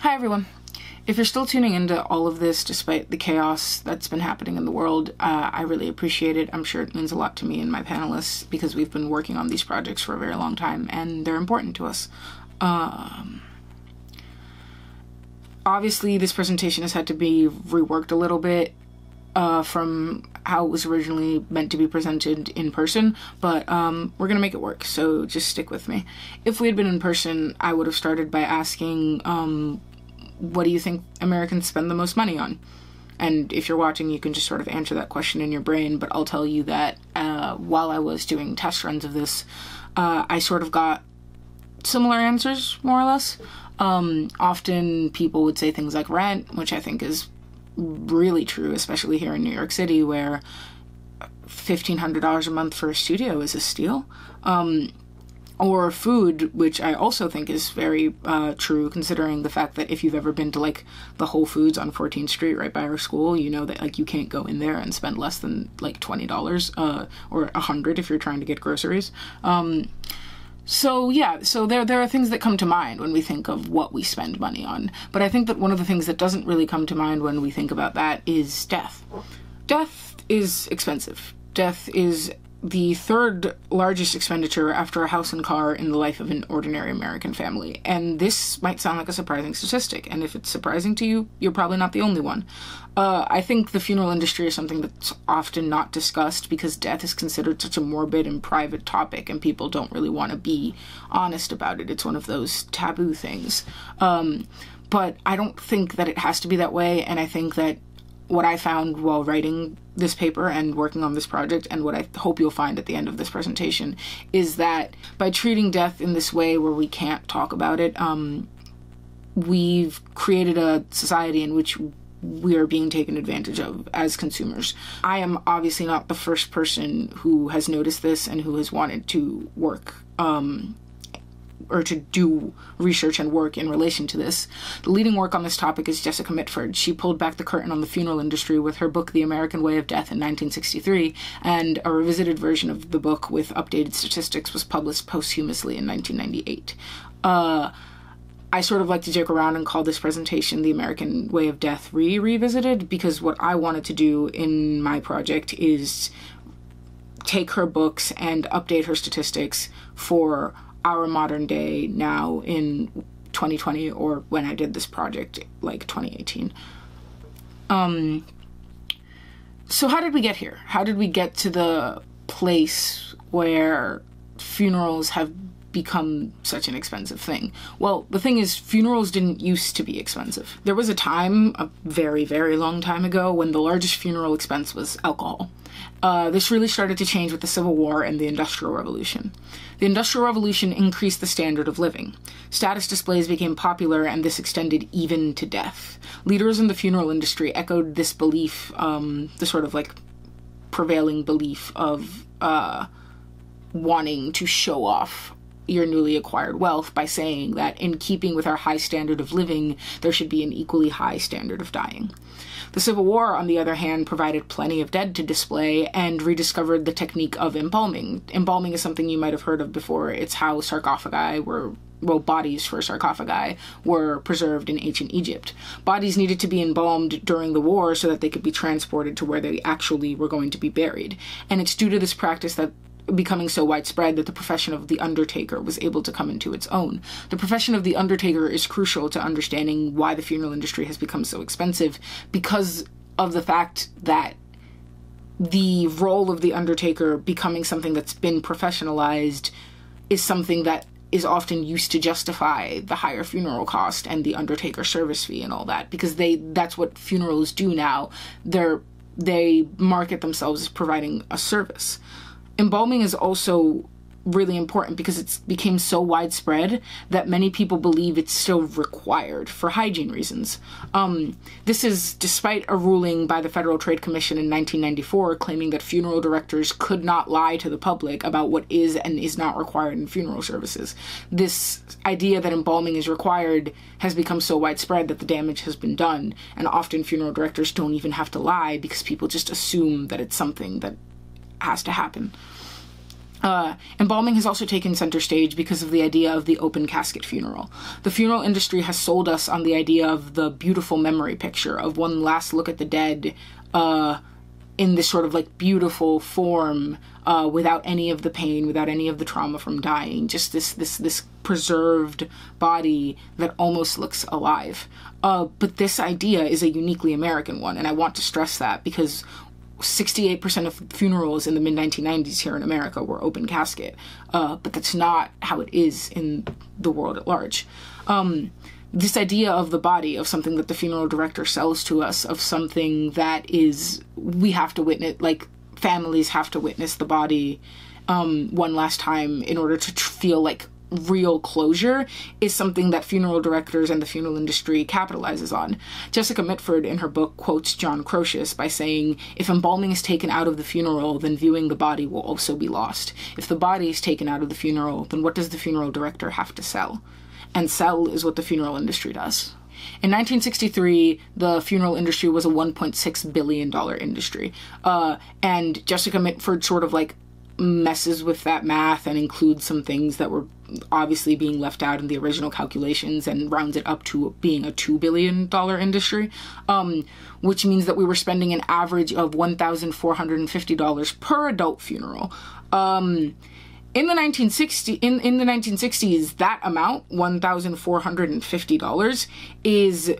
Hi, everyone. If you're still tuning into all of this despite the chaos that's been happening in the world, uh, I really appreciate it. I'm sure it means a lot to me and my panelists because we've been working on these projects for a very long time and they're important to us. Um, obviously, this presentation has had to be reworked a little bit uh, from how it was originally meant to be presented in person, but um, we're gonna make it work, so just stick with me. If we had been in person, I would have started by asking um, what do you think Americans spend the most money on? And if you're watching, you can just sort of answer that question in your brain. But I'll tell you that uh, while I was doing test runs of this, uh, I sort of got similar answers, more or less. Um, often people would say things like rent, which I think is really true, especially here in New York City, where $1,500 a month for a studio is a steal. Um, or food, which I also think is very uh, true, considering the fact that if you've ever been to like the Whole Foods on 14th Street right by our school, you know that like you can't go in there and spend less than like twenty dollars uh, or a hundred if you're trying to get groceries. Um, so yeah, so there there are things that come to mind when we think of what we spend money on. But I think that one of the things that doesn't really come to mind when we think about that is death. Death is expensive. Death is the third largest expenditure after a house and car in the life of an ordinary American family. And this might sound like a surprising statistic, and if it's surprising to you, you're probably not the only one. Uh, I think the funeral industry is something that's often not discussed because death is considered such a morbid and private topic, and people don't really want to be honest about it. It's one of those taboo things. Um, but I don't think that it has to be that way, and I think that what I found while writing this paper and working on this project, and what I hope you'll find at the end of this presentation, is that by treating death in this way where we can't talk about it, um, we've created a society in which we are being taken advantage of as consumers. I am obviously not the first person who has noticed this and who has wanted to work um, or to do research and work in relation to this. The leading work on this topic is Jessica Mitford. She pulled back the curtain on the funeral industry with her book The American Way of Death in 1963, and a revisited version of the book with updated statistics was published posthumously in 1998. Uh, I sort of like to joke around and call this presentation The American Way of Death Re Revisited because what I wanted to do in my project is take her books and update her statistics for our modern day now in 2020 or when I did this project like 2018. Um so how did we get here? How did we get to the place where funerals have become such an expensive thing? Well, the thing is, funerals didn't used to be expensive. There was a time, a very, very long time ago, when the largest funeral expense was alcohol. Uh, this really started to change with the Civil War and the Industrial Revolution. The Industrial Revolution increased the standard of living. Status displays became popular, and this extended even to death. Leaders in the funeral industry echoed this belief, um, the sort of like prevailing belief of uh, wanting to show off your newly acquired wealth by saying that in keeping with our high standard of living, there should be an equally high standard of dying. The Civil War, on the other hand, provided plenty of dead to display and rediscovered the technique of embalming. Embalming is something you might have heard of before. It's how sarcophagi were well, bodies for sarcophagi were preserved in ancient Egypt. Bodies needed to be embalmed during the war so that they could be transported to where they actually were going to be buried. And it's due to this practice that becoming so widespread that the profession of the undertaker was able to come into its own. The profession of the undertaker is crucial to understanding why the funeral industry has become so expensive because of the fact that the role of the undertaker becoming something that's been professionalized is something that is often used to justify the higher funeral cost and the undertaker service fee and all that because they that's what funerals do now they're they market themselves as providing a service embalming is also really important because it's became so widespread that many people believe it's still required for hygiene reasons. Um, this is despite a ruling by the Federal Trade Commission in 1994 claiming that funeral directors could not lie to the public about what is and is not required in funeral services. This idea that embalming is required has become so widespread that the damage has been done, and often funeral directors don't even have to lie because people just assume that it's something that has to happen. Uh, embalming has also taken center stage because of the idea of the open casket funeral. The funeral industry has sold us on the idea of the beautiful memory picture of one last look at the dead uh, in this sort of like beautiful form uh, without any of the pain, without any of the trauma from dying. Just this this this preserved body that almost looks alive. Uh, but this idea is a uniquely American one, and I want to stress that because 68% of funerals in the mid 1990s here in America were open casket, uh, but that's not how it is in the world at large. Um, this idea of the body, of something that the funeral director sells to us, of something that is, we have to witness, like families have to witness the body um, one last time in order to feel like real closure is something that funeral directors and the funeral industry capitalizes on. Jessica Mitford in her book quotes John Crocius by saying, If embalming is taken out of the funeral, then viewing the body will also be lost. If the body is taken out of the funeral, then what does the funeral director have to sell? And sell is what the funeral industry does. In 1963, the funeral industry was a $1.6 billion industry. Uh, and Jessica Mitford sort of like messes with that math and includes some things that were obviously being left out in the original calculations and rounds it up to being a $2 billion industry, um, which means that we were spending an average of $1,450 per adult funeral. Um, in the 1960 in, in the 1960s that amount $1450 is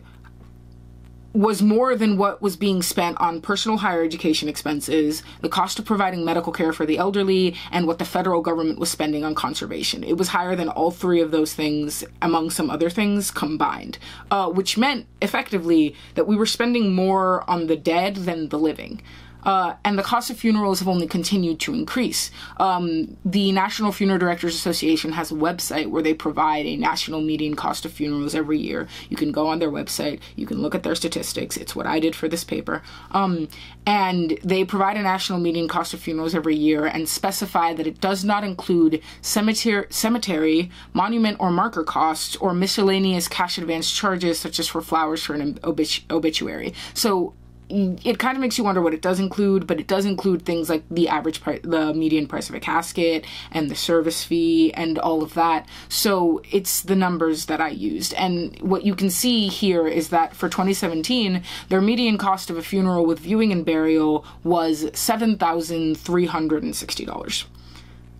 was more than what was being spent on personal higher education expenses, the cost of providing medical care for the elderly, and what the federal government was spending on conservation. It was higher than all three of those things, among some other things, combined, uh, which meant effectively that we were spending more on the dead than the living. Uh, and the cost of funerals have only continued to increase. Um, the National Funeral Directors Association has a website where they provide a national median cost of funerals every year. You can go on their website, you can look at their statistics. It's what I did for this paper. Um, and they provide a national median cost of funerals every year and specify that it does not include cemetery, cemetery monument or marker costs, or miscellaneous cash advance charges, such as for flowers for an obit- obituary. So it kind of makes you wonder what it does include, but it does include things like the average price, the median price of a casket, and the service fee, and all of that. So it's the numbers that I used. And what you can see here is that for 2017, their median cost of a funeral with viewing and burial was $7,360.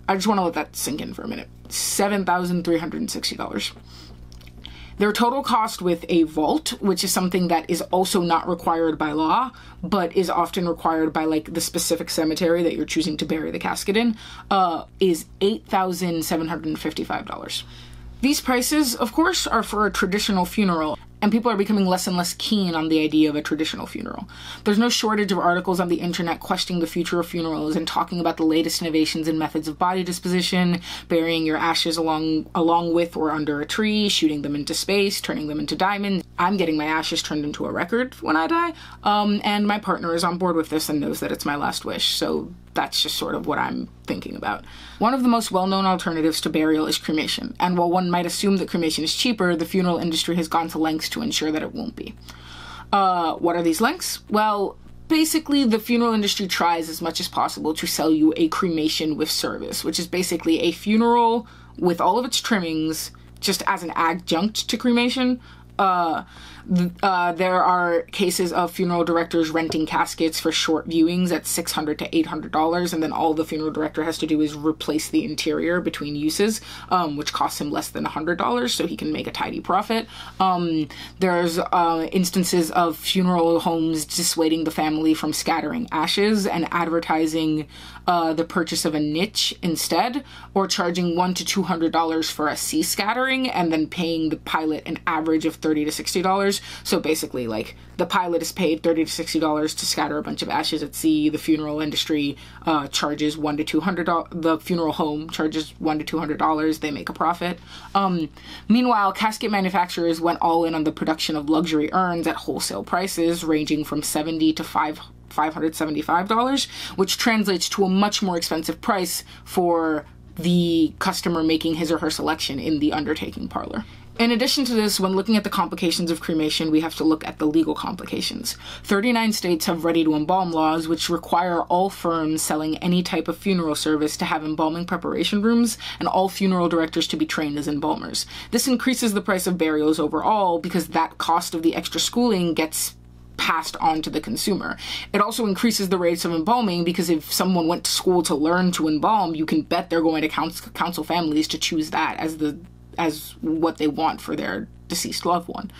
I just want to let that sink in for a minute. $7,360. Their total cost with a vault, which is something that is also not required by law, but is often required by like the specific cemetery that you're choosing to bury the casket in, uh, is $8,755. These prices, of course, are for a traditional funeral, and people are becoming less and less keen on the idea of a traditional funeral. There's no shortage of articles on the internet questioning the future of funerals and talking about the latest innovations in methods of body disposition, burying your ashes along along with or under a tree, shooting them into space, turning them into diamonds. I'm getting my ashes turned into a record when I die, um, and my partner is on board with this and knows that it's my last wish. So that's just sort of what I'm thinking about. One of the most well known alternatives to burial is cremation, and while one might assume that cremation is cheaper, the funeral industry has gone to lengths to ensure that it won't be. Uh, what are these lengths? Well, basically, the funeral industry tries as much as possible to sell you a cremation with service, which is basically a funeral with all of its trimmings just as an adjunct to cremation. Uh, uh, there are cases of funeral directors renting caskets for short viewings at 600 to eight hundred dollars, and then all the funeral director has to do is replace the interior between uses, um, which costs him less than hundred dollars, so he can make a tidy profit. Um, there's uh, instances of funeral homes dissuading the family from scattering ashes and advertising uh, the purchase of a niche instead, or charging one to two hundred dollars for a sea scattering, and then paying the pilot an average of thirty to sixty dollars so basically, like the pilot is paid thirty to sixty dollars to scatter a bunch of ashes at sea. The funeral industry uh, charges one to two hundred. The funeral home charges one to two hundred dollars. They make a profit. Um, meanwhile, casket manufacturers went all in on the production of luxury urns at wholesale prices ranging from seventy to five. $575, which translates to a much more expensive price for the customer making his or her selection in the undertaking parlor. In addition to this, when looking at the complications of cremation, we have to look at the legal complications. 39 states have ready to embalm laws, which require all firms selling any type of funeral service to have embalming preparation rooms and all funeral directors to be trained as embalmers. This increases the price of burials overall because that cost of the extra schooling gets passed on to the consumer. It also increases the rates of embalming because if someone went to school to learn to embalm, you can bet they're going to counsel families to choose that as the as what they want for their deceased loved one.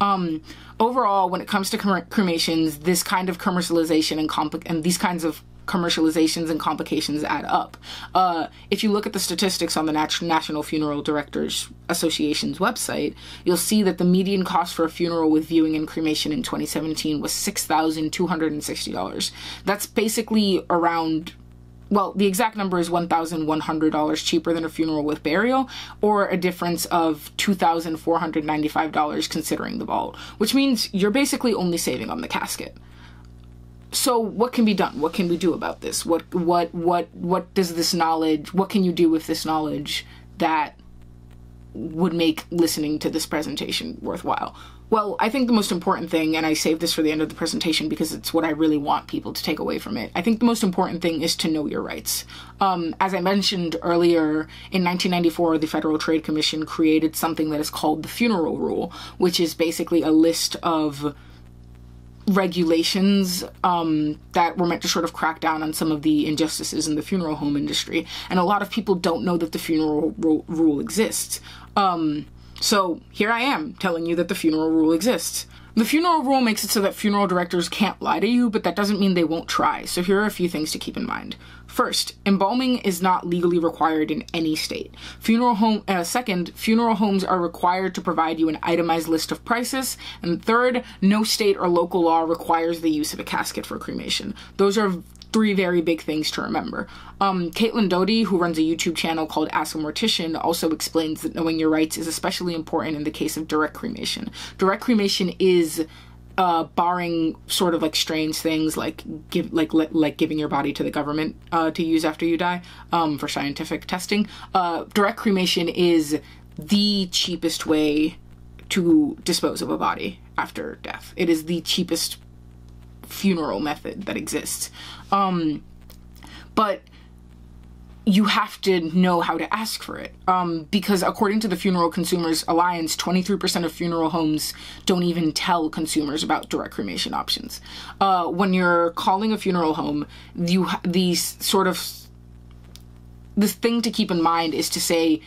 Um, overall, when it comes to cremations, this kind of commercialization and and these kinds of commercializations and complications add up. Uh, if you look at the statistics on the Nat- National Funeral Directors Association's website, you'll see that the median cost for a funeral with viewing and cremation in 2017 was $6,260. That's basically around well, the exact number is $1,100 cheaper than a funeral with burial, or a difference of $2,495 considering the vault, which means you're basically only saving on the casket. So what can be done? What can we do about this? What what what what does this knowledge what can you do with this knowledge that would make listening to this presentation worthwhile? well, I think the most important thing, and I save this for the end of the presentation because it's what I really want people to take away from it. I think the most important thing is to know your rights. Um, as I mentioned earlier, in 1994, the Federal Trade Commission created something that is called the Funeral Rule, which is basically a list of regulations um, that were meant to sort of crack down on some of the injustices in the funeral home industry. And a lot of people don't know that the funeral rule exists. Um, so here I am telling you that the funeral rule exists. The funeral rule makes it so that funeral directors can't lie to you, but that doesn't mean they won't try. So here are a few things to keep in mind. First, embalming is not legally required in any state. Funeral home uh, second, funeral homes are required to provide you an itemized list of prices, and third, no state or local law requires the use of a casket for cremation. Those are three very big things to remember. Um, Caitlin Doughty, who runs a YouTube channel called Ask a Mortician, also explains that knowing your rights is especially important in the case of direct cremation. Direct cremation is uh, barring sort of like strange things like give like li- like giving your body to the government uh, to use after you die um, for scientific testing. Uh, direct cremation is the cheapest way to dispose of a body after death. It is the cheapest funeral method that exists. Um, but you have to know how to ask for it. Um, because according to the Funeral Consumers Alliance, 23% of funeral homes don't even tell consumers about direct cremation options. Uh, when you're calling a funeral home, you these sort of the thing to keep in mind is to say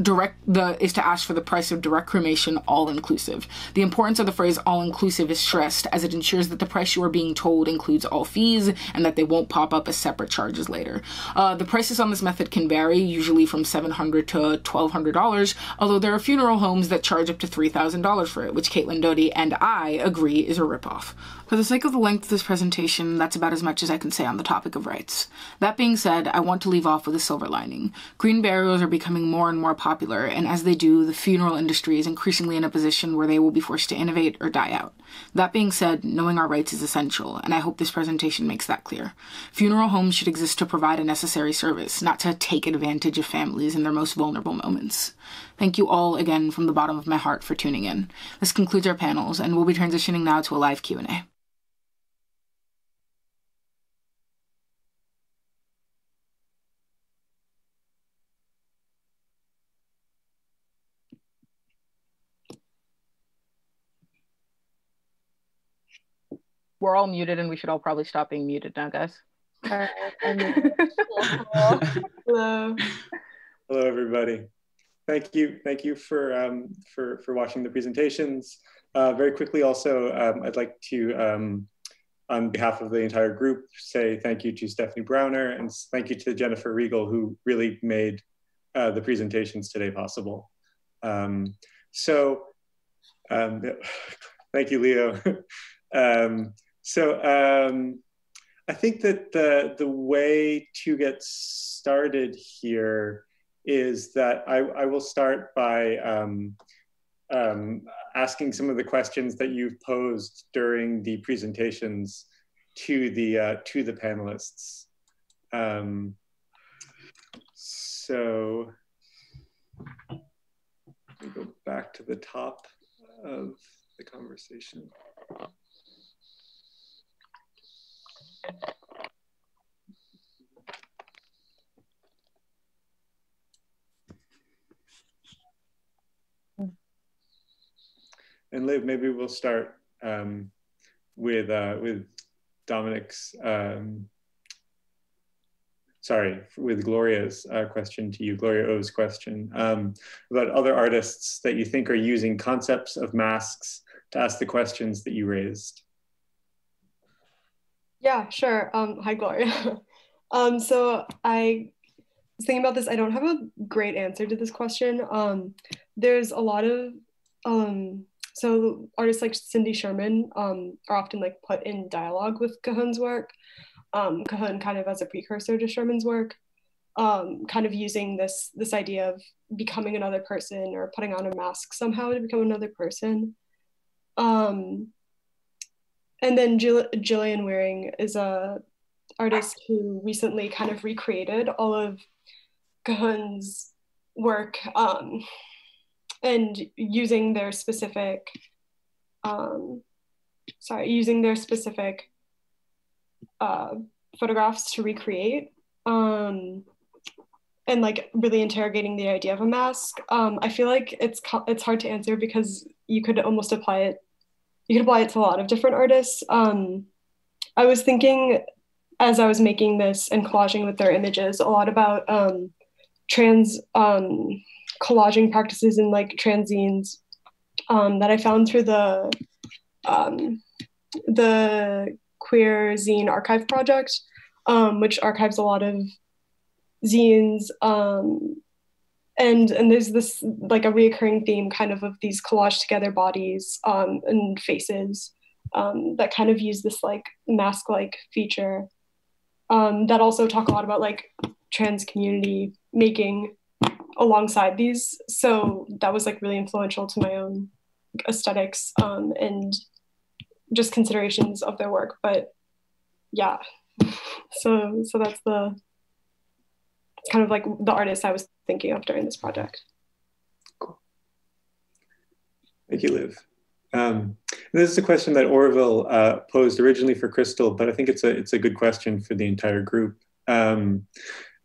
direct the is to ask for the price of direct cremation all inclusive. The importance of the phrase all inclusive is stressed as it ensures that the price you are being told includes all fees and that they won't pop up as separate charges later. Uh, the prices on this method can vary, usually from $700 to $1,200, although there are funeral homes that charge up to $3,000 for it, which Caitlin Doughty and I agree is a ripoff. For the sake of the length of this presentation, that's about as much as I can say on the topic of rights. That being said, I want to leave off with a silver lining. Green burials are becoming more and more popular, and as they do, the funeral industry is increasingly in a position where they will be forced to innovate or die out. That being said, knowing our rights is essential, and I hope this presentation makes that clear. Funeral homes should exist to provide a necessary service, not to take advantage of families in their most vulnerable moments. Thank you all again from the bottom of my heart for tuning in. This concludes our panels, and we'll be transitioning now to a live Q&A. We're all muted and we should all probably stop being muted now, guys. Hello. Hello. Hello, everybody. Thank you. Thank you for, um, for, for watching the presentations. Uh, very quickly also, um, I'd like to, um, on behalf of the entire group, say thank you to Stephanie Browner and thank you to Jennifer Regal, who really made uh, the presentations today possible. Um, so, um, thank you, Leo. So um, I think that the the way to get started here is that I, I will start by um, um, asking some of the questions that you've posed during the presentations to the uh, to the panelists. Um, so go back to the top of the conversation. And Liv, maybe we'll start um, with uh, with Dominic's. Um, sorry, with Gloria's uh, question to you, Gloria O's question um, about other artists that you think are using concepts of masks to ask the questions that you raised. Yeah, sure. Um, hi, Gloria. um, so I was thinking about this. I don't have a great answer to this question. Um, there's a lot of um, so artists like Cindy Sherman um, are often like put in dialogue with Cahun's work. Um, Cahun kind of as a precursor to Sherman's work, um, kind of using this this idea of becoming another person or putting on a mask somehow to become another person. Um, and then Jill- Gillian Wearing is a artist who recently kind of recreated all of Cahun's work um, and using their specific um, sorry, using their specific uh, photographs to recreate. Um, and like really interrogating the idea of a mask. Um, I feel like it's it's hard to answer because you could almost apply it. You could apply it to a lot of different artists. Um, I was thinking as I was making this and collaging with their images a lot about um, trans um, collaging practices and like transzines um, that I found through the um, the Queer Zine Archive Project, um, which archives a lot of zines um, and and there's this like a reoccurring theme kind of of these collage together bodies um, and faces um, that kind of use this like mask like feature um, that also talk a lot about like trans community making alongside these. So that was like really influential to my own aesthetics um, and just considerations of their work. But yeah. So so that's the kind of like the artist I was thinking of during this project. Cool. Thank you, Liv. Um, this is a question that Orville uh, posed originally for Crystal, but I think it's a it's a good question for the entire group. Um,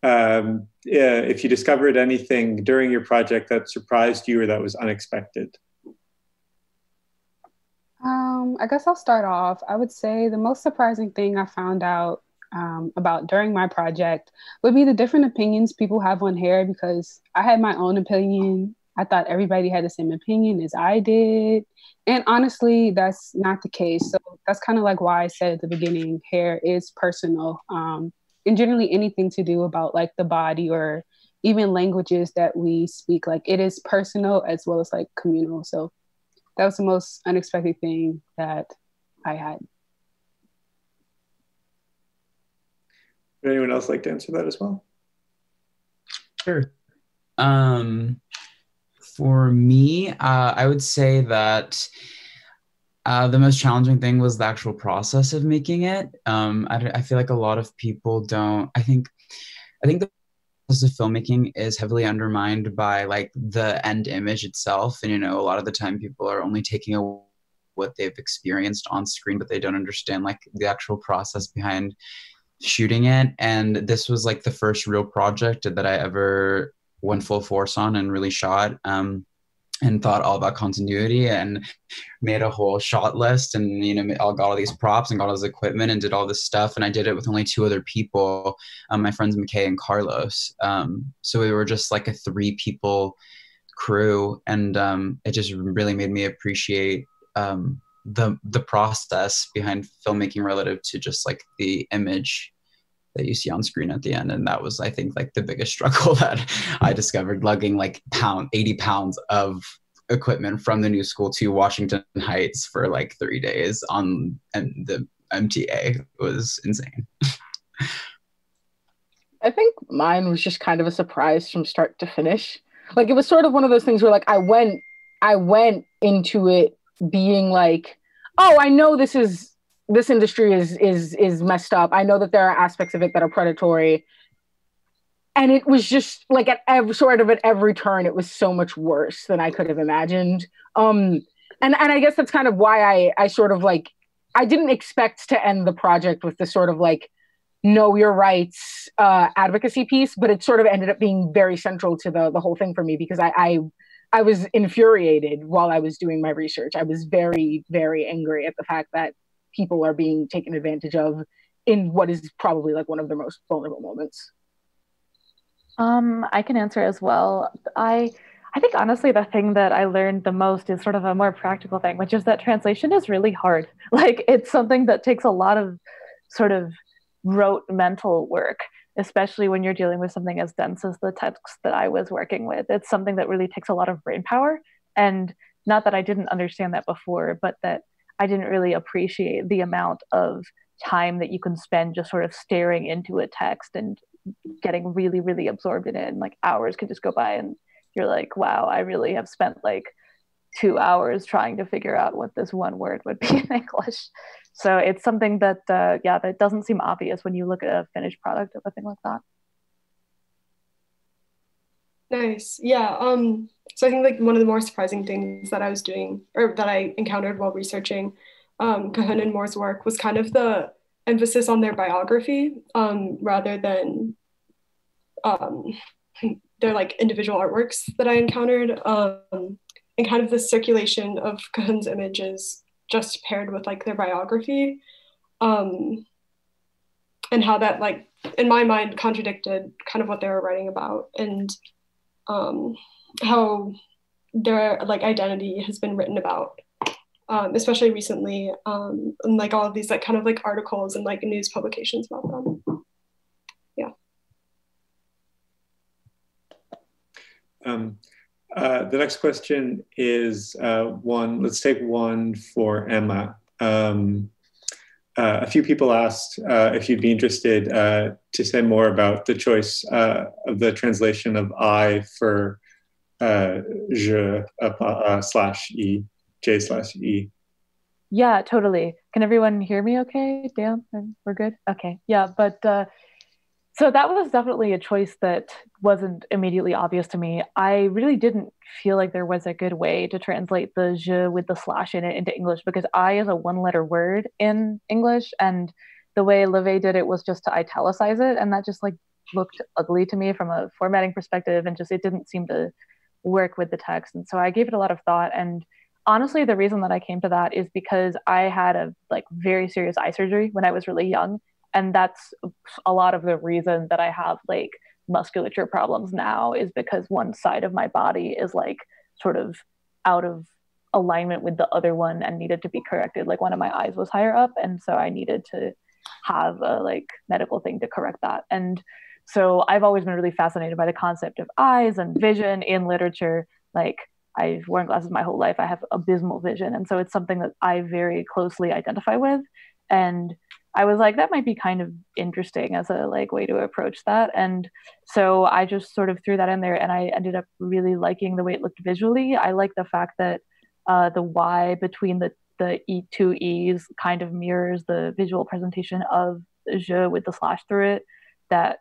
um, yeah, if you discovered anything during your project that surprised you or that was unexpected. Um, I guess I'll start off. I would say the most surprising thing I found out um, about during my project would be the different opinions people have on hair because I had my own opinion. I thought everybody had the same opinion as I did. And honestly, that's not the case. So that's kind of like why I said at the beginning hair is personal. Um, and generally, anything to do about like the body or even languages that we speak, like it is personal as well as like communal. So that was the most unexpected thing that I had. Would anyone else like to answer that as well? Sure. Um, for me, uh, I would say that uh, the most challenging thing was the actual process of making it. Um, I, I feel like a lot of people don't. I think, I think the process of filmmaking is heavily undermined by like the end image itself, and you know, a lot of the time people are only taking away what they've experienced on screen, but they don't understand like the actual process behind shooting it and this was like the first real project that i ever went full force on and really shot um, and thought all about continuity and made a whole shot list and you know I got all these props and got all this equipment and did all this stuff and I did it with only two other people, um, my friends McKay and Carlos. Um, so we were just like a three people crew and um, it just really made me appreciate um, the the process behind filmmaking relative to just like the image that you see on screen at the end. And that was i think like the biggest struggle that i discovered lugging like pound 80 pounds of equipment from the new school to washington heights for like three days on and the mta was insane. I think mine was just kind of a surprise from start to finish. Like it was sort of one of those things where like i went i went into it being like, oh, I know this is this industry is is is messed up. I know that there are aspects of it that are predatory. And it was just like at every sort of at every turn, it was so much worse than I could have imagined. Um, and and I guess that's kind of why I I sort of like I didn't expect to end the project with this sort of like know your rights uh, advocacy piece, but it sort of ended up being very central to the the whole thing for me because I, I I was infuriated while I was doing my research. I was very, very angry at the fact that people are being taken advantage of in what is probably like one of their most vulnerable moments. Um, I can answer as well. I I think honestly the thing that I learned the most is sort of a more practical thing, which is that translation is really hard. Like it's something that takes a lot of sort of rote mental work especially when you're dealing with something as dense as the text that I was working with. It's something that really takes a lot of brain power. And not that I didn't understand that before, but that I didn't really appreciate the amount of time that you can spend just sort of staring into a text and getting really, really absorbed in it. And like hours could just go by and you're like, wow, I really have spent like two hours trying to figure out what this one word would be in English. So it's something that, uh, yeah, that doesn't seem obvious when you look at a finished product of a thing like that. Nice. Yeah. Um, so I think like one of the more surprising things that I was doing or that I encountered while researching um, Cahun and Moore's work was kind of the emphasis on their biography um, rather than um, their like individual artworks that I encountered. Um, and kind of the circulation of Cahun's images just paired with like their biography. Um, and how that like in my mind contradicted kind of what they were writing about and um, how their like identity has been written about um, especially recently um, and like all of these like kind of like articles and like news publications about them yeah um, uh, the next question is uh, one let's take one for emma um, uh, a few people asked uh, if you'd be interested uh, to say more about the choice of the translation of I for je slash e, j slash e. Yeah, totally. Can everyone hear me okay? Dan, we're good? Okay. Yeah, but so that was definitely a choice that wasn't immediately obvious to me. I really didn't feel like there was a good way to translate the je with the slash in it into English because I is a one letter word in English. And the way LeVay did it was just to italicize it. And that just like looked ugly to me from a formatting perspective. And just it didn't seem to work with the text. And so I gave it a lot of thought. And honestly, the reason that I came to that is because I had a like very serious eye surgery when I was really young and that's a lot of the reason that i have like musculature problems now is because one side of my body is like sort of out of alignment with the other one and needed to be corrected. Like one of my eyes was higher up and so i needed to have a like medical thing to correct that. And so i've always been really fascinated by the concept of eyes and vision in literature. Like i've worn glasses my whole life. I have abysmal vision. And so it's something that i very closely identify with and I was like, that might be kind of interesting as a like way to approach that. And so I just sort of threw that in there and I ended up really liking the way it looked visually. I like the fact that uh, the Y between the, the E two E's kind of mirrors the visual presentation of je with the slash through it. That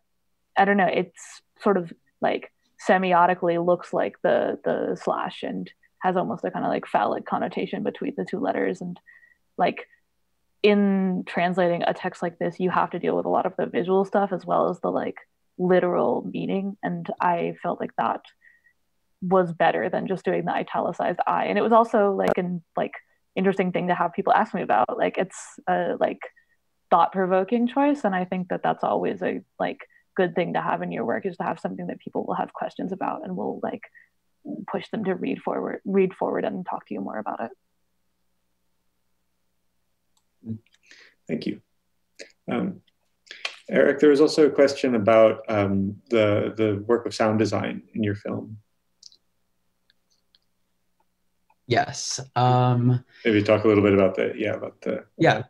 I don't know, it's sort of like semiotically looks like the the slash and has almost a kind of like phallic connotation between the two letters and like in translating a text like this, you have to deal with a lot of the visual stuff as well as the like literal meaning. And I felt like that was better than just doing the italicized I. And it was also like an like interesting thing to have people ask me about. Like it's a like thought provoking choice, and I think that that's always a like good thing to have in your work is to have something that people will have questions about and will like push them to read forward, read forward, and talk to you more about it. Thank you. Um, Eric, there was also a question about um, the, the work of sound design in your film. Yes. Um, Maybe talk a little bit about the, yeah, about the. Yeah.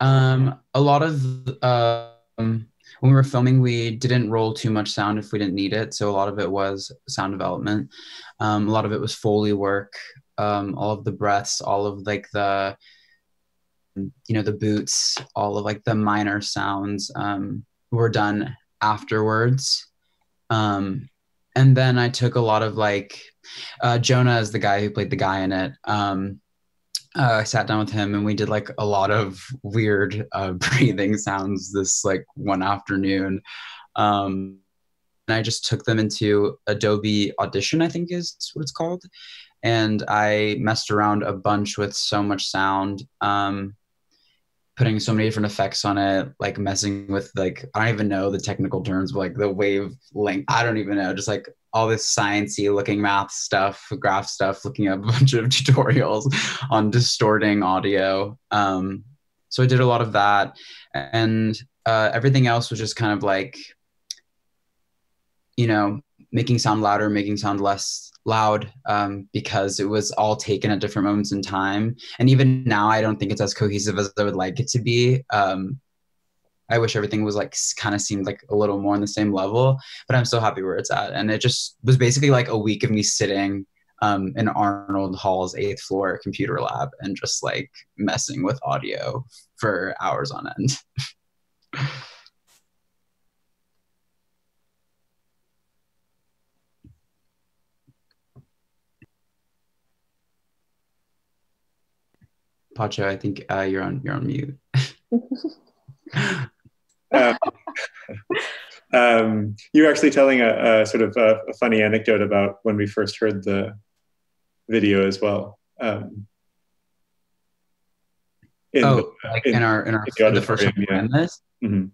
Um, a lot of, uh, when we were filming, we didn't roll too much sound if we didn't need it. So a lot of it was sound development. Um, a lot of it was Foley work, um, all of the breaths, all of like the, you know the boots all of like the minor sounds um, were done afterwards. Um, and then i took a lot of like uh, jonah is the guy who played the guy in it. Um, uh, i sat down with him and we did like a lot of weird uh, breathing sounds this like one afternoon. Um, and i just took them into adobe audition i think is what it's called. And I messed around a bunch with so much sound. Um, putting so many different effects on it, like messing with like I don't even know the technical terms, but like the wavelength. I don't even know, just like all this sciencey looking math stuff, graph stuff, looking up a bunch of tutorials on distorting audio. Um, so I did a lot of that, and uh, everything else was just kind of like, you know, making sound louder, making sound less loud um, because it was all taken at different moments in time. And even now, I don't think it's as cohesive as I would like it to be. Um, I wish everything was like kind of seemed like a little more on the same level, but I'm so happy where it's at. And it just was basically like a week of me sitting um, in Arnhold Hall's eighth floor computer lab and just like messing with audio for hours on end. Pacho, I think uh, you're on you're on mute. um, um, you were actually telling a, a sort of a, a, funny anecdote about when we first heard the video as well. Um, in oh, the, like in, in, our in our in the first time yeah. this. Mm-hmm.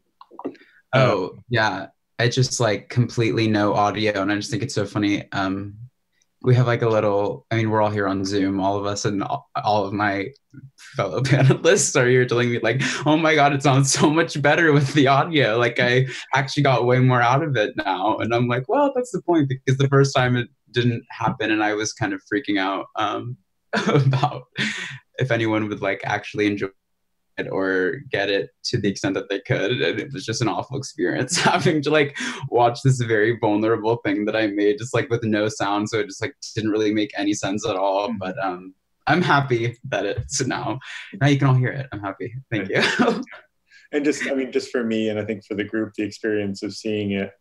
Oh yeah, it's just like completely no audio, and I just think it's so funny. Um, we have like a little i mean we're all here on zoom all of us and all, of my fellow panelists are here telling me like oh my god it sounds so much better with the audio. Like i actually got way more out of it now. And i'm like well that's the point because the first time it didn't happen and i was kind of freaking out um, about if anyone would like actually enjoy or get it to the extent that they could. And it was just an awful experience having to like watch this very vulnerable thing that I made just like with no sound. So it just like didn't really make any sense at all. Mm-hmm. But um I'm happy that it's now now you can all hear it. I'm happy. Thank you. and just I mean just for me and I think for the group, the experience of seeing it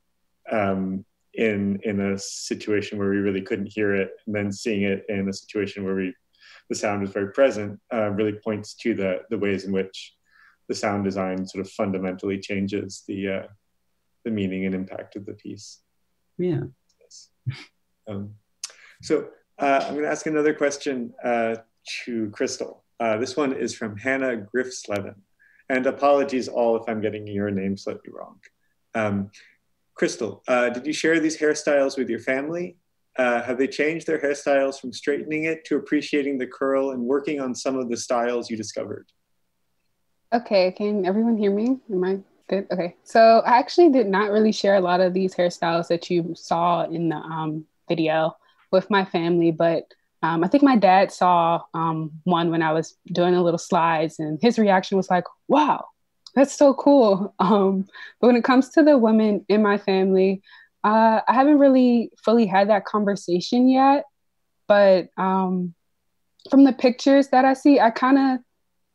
um in in a situation where we really couldn't hear it and then seeing it in a situation where we the sound is very present uh, really points to the the ways in which the sound design sort of fundamentally changes the uh, the meaning and impact of the piece. Yeah. Yes. Um, so uh, I'm going to ask another question uh, to Crystal. Uh, this one is from Hannah Griffslevin. And apologies all if I'm getting your name slightly wrong. Um, Crystal, uh, did you share these hairstyles with your family? Uh, have they changed their hairstyles from straightening it to appreciating the curl and working on some of the styles you discovered? Okay, can everyone hear me? Am I good? Okay, so I actually did not really share a lot of these hairstyles that you saw in the um, video with my family, but um, I think my dad saw um, one when I was doing a little slides, and his reaction was like, "Wow, that's so cool." Um, but when it comes to the women in my family, uh, I haven't really fully had that conversation yet, but um, from the pictures that I see, I kind of,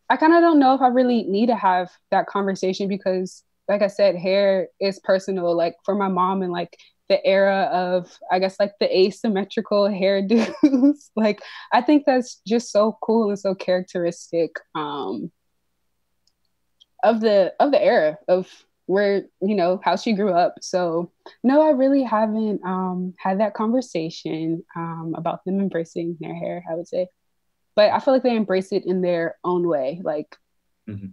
I kind of don't know if I really need to have that conversation because, like I said, hair is personal. Like for my mom and like the era of, I guess, like the asymmetrical hairdos. like I think that's just so cool and so characteristic um, of the of the era of where you know how she grew up. So no i really haven't um, had that conversation um, about them embracing their hair i would say. But i feel like they embrace it in their own way. Like mm-hmm.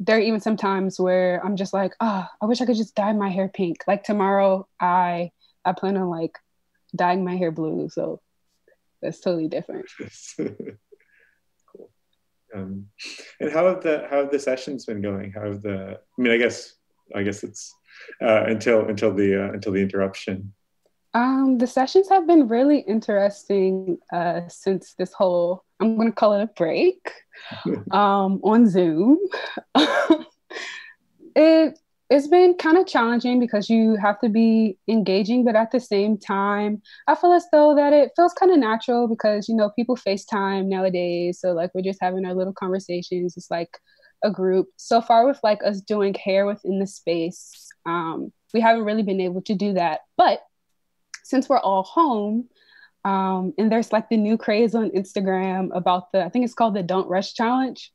there are even sometimes where i'm just like oh i wish i could just dye my hair pink. Like tomorrow i i plan on like dyeing my hair blue. So that's totally different Um, and how have the how have the sessions been going? How have the I mean, I guess I guess it's uh, until until the uh, until the interruption. Um, the sessions have been really interesting uh, since this whole I'm going to call it a break um, on Zoom. it it's been kind of challenging because you have to be engaging, but at the same time, I feel as though that it feels kind of natural because you know people FaceTime nowadays, so like we're just having our little conversations. It's like a group. So far with like us doing hair within the space, um, we haven't really been able to do that. But since we're all home, um, and there's like the new craze on Instagram about the I think it's called the Don't Rush Challenge.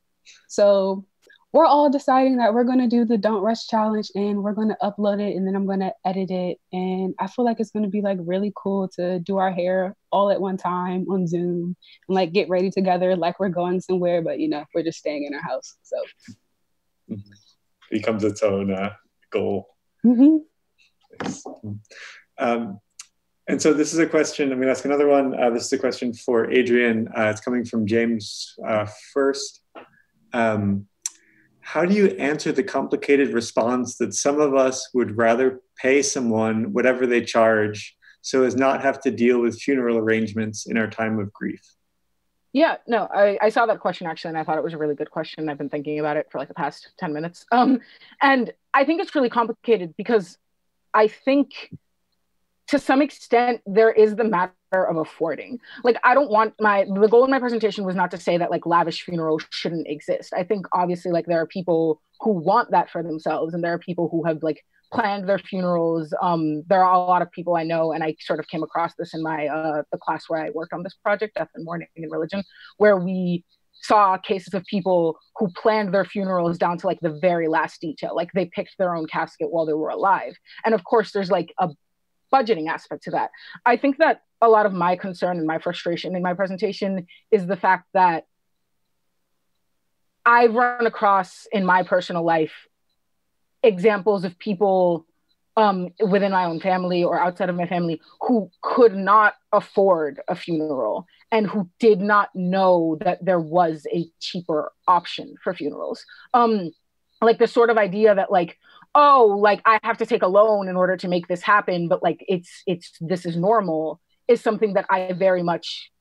So we're all deciding that we're going to do the don't rush challenge and we're going to upload it and then i'm going to edit it. And i feel like it's going to be like really cool to do our hair all at one time on zoom and like get ready together like we're going somewhere but you know we're just staying in our house so. Mm-hmm. becomes its own uh, goal. Mm-hmm. um, and so this is a question i'm going to ask another one. Uh, this is a question for adrian. Uh, it's coming from james uh, first. Um, how do you answer the complicated response that some of us would rather pay someone whatever they charge so as not have to deal with funeral arrangements in our time of grief? Yeah, no, I, I saw that question actually, and I thought it was a really good question. I've been thinking about it for like the past 10 minutes. Um, and I think it's really complicated because I think to some extent there is the matter of affording. Like i don't want my the goal of my presentation was not to say that like lavish funerals shouldn't exist. I think obviously like there are people who want that for themselves and there are people who have like planned their funerals. Um there are a lot of people i know and i sort of came across this in my uh the class where i worked on this project death and mourning and religion where we saw cases of people who planned their funerals down to like the very last detail. Like they picked their own casket while they were alive. And of course there's like a budgeting aspect to that i think that a lot of my concern and my frustration in my presentation is the fact that i've run across in my personal life examples of people um, within my own family or outside of my family who could not afford a funeral and who did not know that there was a cheaper option for funerals. Um, like the sort of idea that like, oh, like I have to take a loan in order to make this happen, but like it's it's this is normal is something that I very much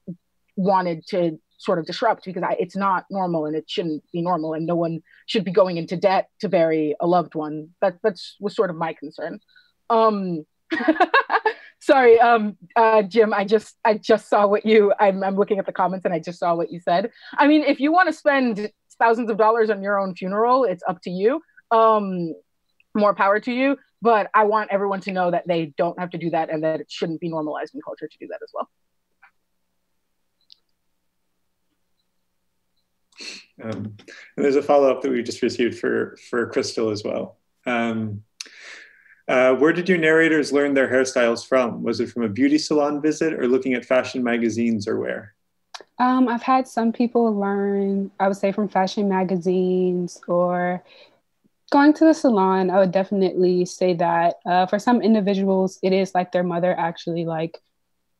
wanted to sort of disrupt because I, it's not normal and it shouldn't be normal and no one should be going into debt to bury a loved one. That that's was sort of my concern. Um, sorry, um, uh, Jim. I just I just saw what you. I'm I'm looking at the comments and I just saw what you said. I mean, if you want to spend thousands of dollars on your own funeral, it's up to you. Um, more power to you. But I want everyone to know that they don't have to do that and that it shouldn't be normalized in culture to do that as well. Um, and there's a follow up that we just received for for Crystal as well. Um, uh, where did your narrators learn their hairstyles from? Was it from a beauty salon visit or looking at fashion magazines or where? Um, I've had some people learn, I would say, from fashion magazines or going to the salon. I would definitely say that uh, for some individuals, it is like their mother actually like,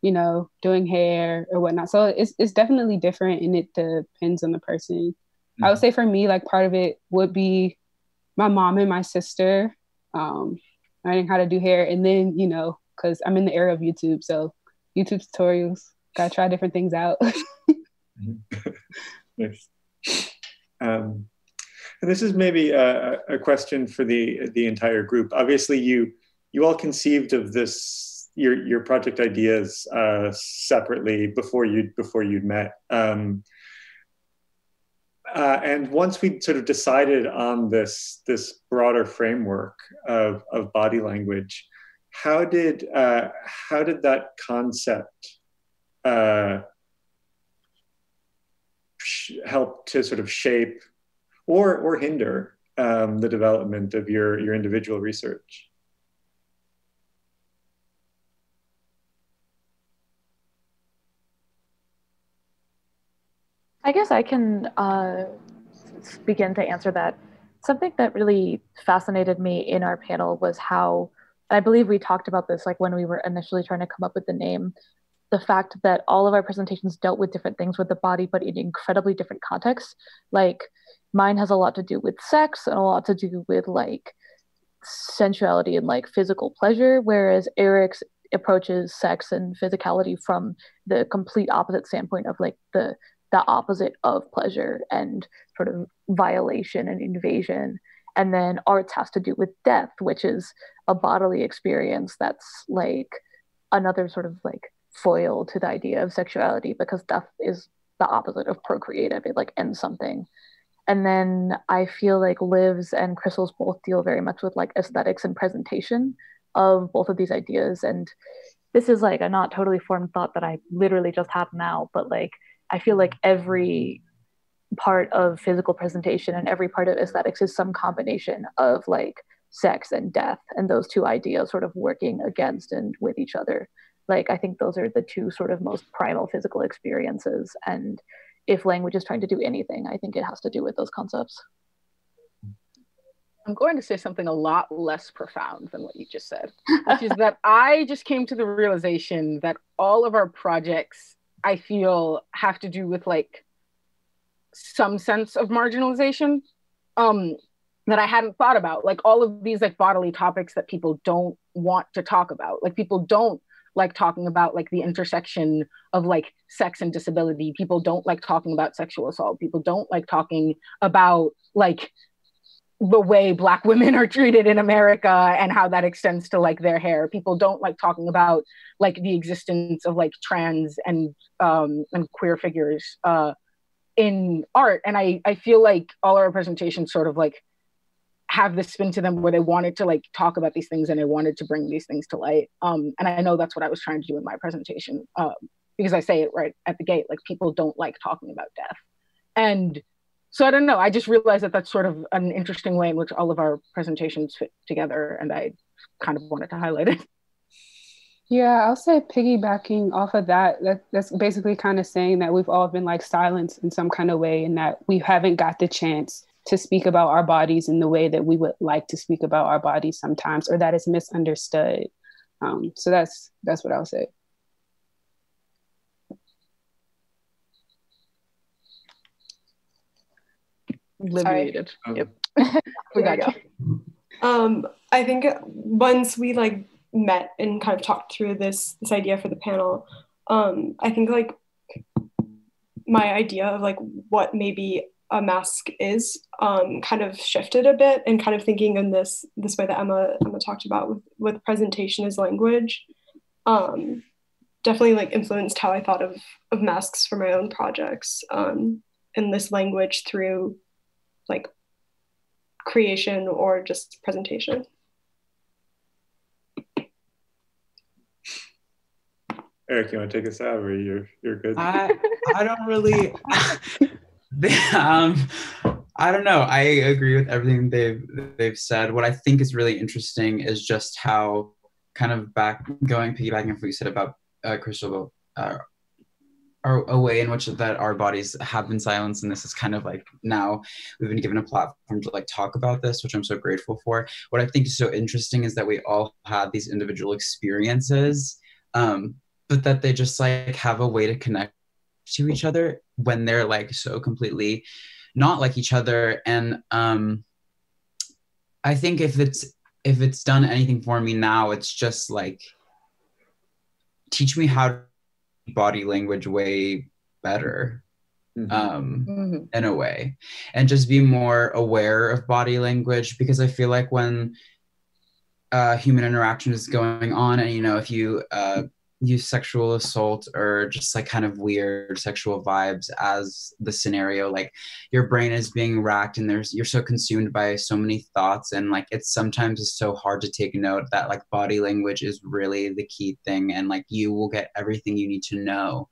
you know, doing hair or whatnot. So it's, it's definitely different and it depends on the person. Mm-hmm. I would mm-hmm. say for me, like part of it would be my mom and my sister. Um, learning how to do hair, and then you know, because I'm in the era of YouTube, so YouTube tutorials. Gotta try different things out. nice. Um, and this is maybe a, a, question for the the entire group. Obviously, you you all conceived of this your your project ideas uh, separately before you before you'd met. Um, uh, and once we sort of decided on this this broader framework of, of body language, how did uh, how did that concept uh, help to sort of shape or or hinder um, the development of your your individual research? I guess I can uh, begin to answer that. Something that really fascinated me in our panel was how, I believe we talked about this like when we were initially trying to come up with the name, the fact that all of our presentations dealt with different things with the body, but in incredibly different contexts. Like mine has a lot to do with sex and a lot to do with like sensuality and like physical pleasure, whereas Eric's approaches sex and physicality from the complete opposite standpoint of like the the opposite of pleasure and sort of violation and invasion. And then Art's has to do with death, which is a bodily experience that's like another sort of like foil to the idea of sexuality because death is the opposite of procreative. It like ends something. And then I feel like Liv's and Crystals both deal very much with like aesthetics and presentation of both of these ideas. And this is like a not totally formed thought that I literally just have now, but like I feel like every part of physical presentation and every part of aesthetics is some combination of like sex and death and those two ideas sort of working against and with each other like i think those are the two sort of most primal physical experiences and if language is trying to do anything i think it has to do with those concepts i'm going to say something a lot less profound than what you just said which is that i just came to the realization that all of our projects I feel have to do with like some sense of marginalization um, that I hadn't thought about. Like all of these like bodily topics that people don't want to talk about. Like people don't like talking about like the intersection of like sex and disability. People don't like talking about sexual assault. People don't like talking about like the way black women are treated in america and how that extends to like their hair people don't like talking about like the existence of like trans and um and queer figures uh in art and i i feel like all our presentations sort of like have this spin to them where they wanted to like talk about these things and they wanted to bring these things to light um and i know that's what i was trying to do in my presentation um because i say it right at the gate like people don't like talking about death and so I don't know. I just realized that that's sort of an interesting way in which all of our presentations fit together, and I kind of wanted to highlight it. Yeah, I'll say piggybacking off of that, that that's basically kind of saying that we've all been like silenced in some kind of way and that we haven't got the chance to speak about our bodies in the way that we would like to speak about our bodies sometimes or that is misunderstood. Um, so that's that's what I'll say. Liberated. Yep. we got you. Um, I think once we like met and kind of talked through this this idea for the panel, um, I think like my idea of like what maybe a mask is um, kind of shifted a bit and kind of thinking in this this way that Emma Emma talked about with with presentation as language. Um, definitely like influenced how I thought of of masks for my own projects um, and this language through like creation or just presentation. Eric, you want to take a stab, or you're you're good? I I don't really. um, I don't know. I agree with everything they've they've said. What I think is really interesting is just how kind of back going piggybacking off what you said about uh, Crystal, uh, or a way in which that our bodies have been silenced, and this is kind of like now we've been given a platform to like talk about this, which I'm so grateful for. What I think is so interesting is that we all had these individual experiences. Um, but that they just like have a way to connect to each other when they're like so completely not like each other and um i think if it's if it's done anything for me now it's just like teach me how to body language way better mm-hmm. um mm-hmm. in a way and just be more aware of body language because i feel like when uh human interaction is going on and you know if you uh use sexual assault or just like kind of weird sexual vibes as the scenario like your brain is being racked and there's you're so consumed by so many thoughts and like it's sometimes it's so hard to take note that like body language is really the key thing and like you will get everything you need to know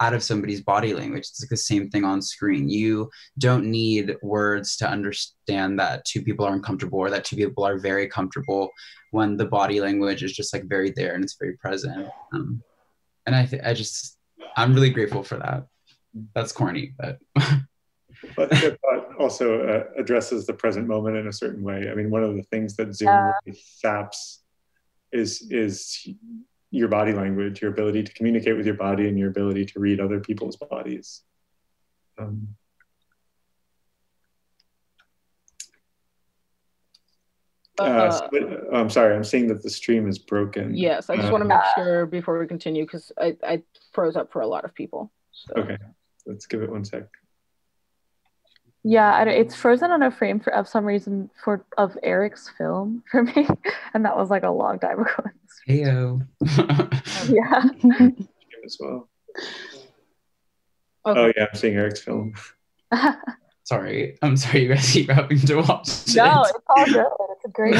out of somebody's body language. It's like the same thing on screen. You don't need words to understand that two people are uncomfortable or that two people are very comfortable when the body language is just like very there and it's very present. Um, and I, th- I just, I'm really grateful for that. That's corny, but. but it also uh, addresses the present moment in a certain way. I mean, one of the things that Zoom Yeah. really saps is is your body language, your ability to communicate with your body, and your ability to read other people's bodies. Um, uh, so- oh, I'm sorry, I'm seeing that the stream is broken. Yes, I just Uh, want to make sure before we continue because I, I froze up for a lot of people. So. Okay, let's give it one sec. Yeah, it's frozen on a frame for of some reason for of Eric's film for me, and that was like a long time ago. Heyo. yeah. as well. Okay. Oh yeah, I'm seeing Eric's film. sorry. I'm sorry you guys keep having to watch no, it. it's all good. It's a great.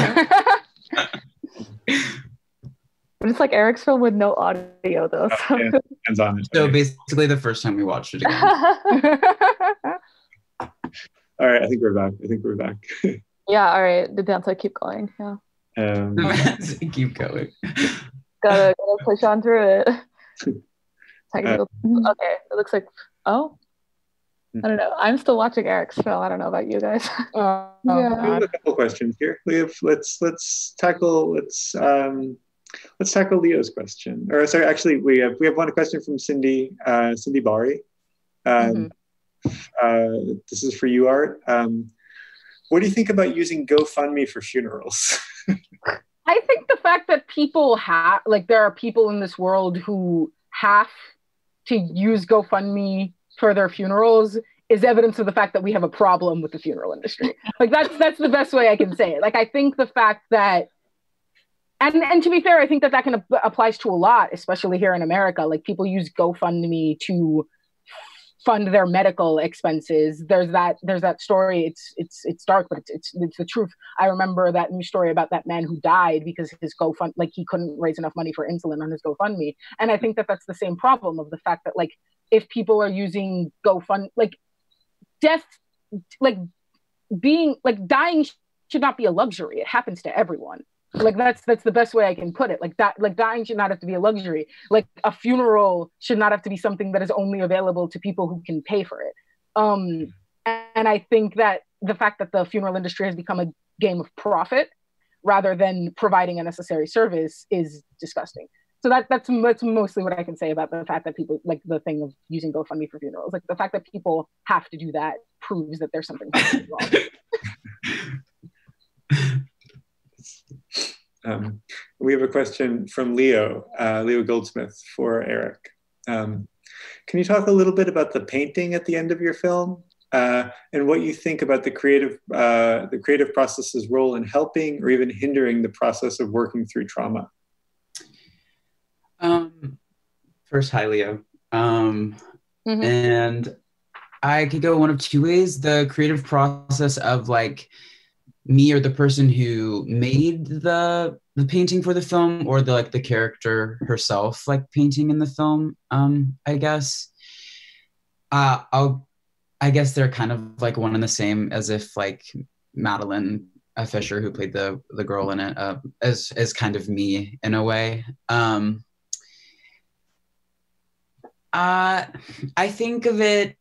but it's like Eric's film with no audio though. Oh, so. Yeah, hands on. So basically the first time we watched it again. All right, I think we're back. I think we're back. yeah. All right. The dance. I keep going. Yeah. um, keep going. Gotta gotta push on through it. Technical. okay. It looks like. Oh. I don't know. I'm still watching Eric's film. I don't know about you guys. Uh, we have a couple questions here. We have let's let's tackle let's um let's tackle Leo's question. Or sorry, actually we have we have one question from Cindy uh, Cindy Bari. Um, uh, this is for you, Art. Um, what do you think about using GoFundMe for funerals? I think the fact that people have, like, there are people in this world who have to use GoFundMe for their funerals is evidence of the fact that we have a problem with the funeral industry. like, that's that's the best way I can say it. Like, I think the fact that, and and to be fair, I think that that can ap- applies to a lot, especially here in America. Like, people use GoFundMe to fund their medical expenses. There's that there's that story. It's it's it's dark, but it's it's, it's the truth. I remember that news story about that man who died because his GoFund like he couldn't raise enough money for insulin on his GoFundMe. And I think that that's the same problem of the fact that like if people are using GoFund like death like being like dying should not be a luxury it happens to everyone like that's that's the best way i can put it like that like dying should not have to be a luxury like a funeral should not have to be something that is only available to people who can pay for it um and i think that the fact that the funeral industry has become a game of profit rather than providing a necessary service is disgusting so that that's that's mostly what I can say about the fact that people like the thing of using GoFundMe for funerals. Like the fact that people have to do that proves that there's something wrong. um, we have a question from Leo, uh, Leo Goldsmith for Eric. Um, can you talk a little bit about the painting at the end of your film uh, and what you think about the creative uh, the creative process's role in helping or even hindering the process of working through trauma? Um, first, hi Leo. Um, mm-hmm. and I could go one of two ways. The creative process of like me or the person who made the the painting for the film, or the like the character herself, like painting in the film. Um, I guess. Uh, I'll. I guess they're kind of like one and the same, as if like Madeline Fisher, who played the the girl in it, uh, as as kind of me in a way. Um, uh, I think of it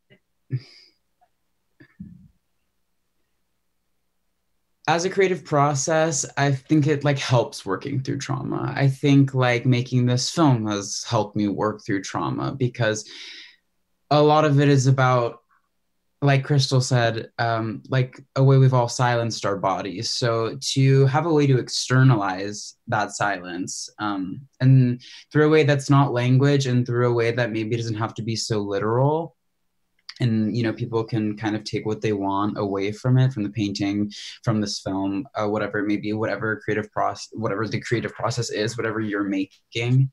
as a creative process. I think it like helps working through trauma. I think like making this film has helped me work through trauma because a lot of it is about like Crystal said, um, like a way we've all silenced our bodies. So to have a way to externalize that silence, um, and through a way that's not language, and through a way that maybe doesn't have to be so literal, and you know people can kind of take what they want away from it, from the painting, from this film, uh, whatever it may be, whatever creative process, whatever the creative process is, whatever you're making.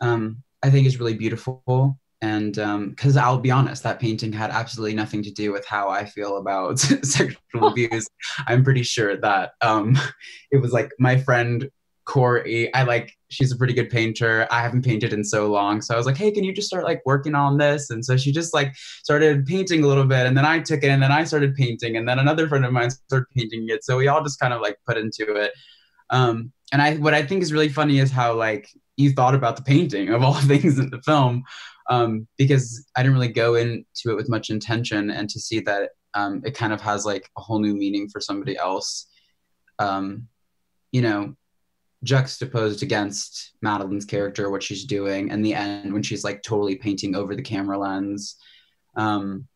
Um, I think is really beautiful and because um, I'll be honest, that painting had absolutely nothing to do with how I feel about sexual abuse. I'm pretty sure that um, it was like my friend Corey. I like she's a pretty good painter. I haven't painted in so long, so I was like, "Hey, can you just start like working on this?" And so she just like started painting a little bit, and then I took it, and then I started painting, and then another friend of mine started painting it. So we all just kind of like put into it. Um, and I what I think is really funny is how like you thought about the painting of all things in the film um, because I didn't really go into it with much intention, and to see that um, it kind of has like a whole new meaning for somebody else, um, you know, juxtaposed against Madeline's character, what she's doing, and the end when she's like totally painting over the camera lens, um,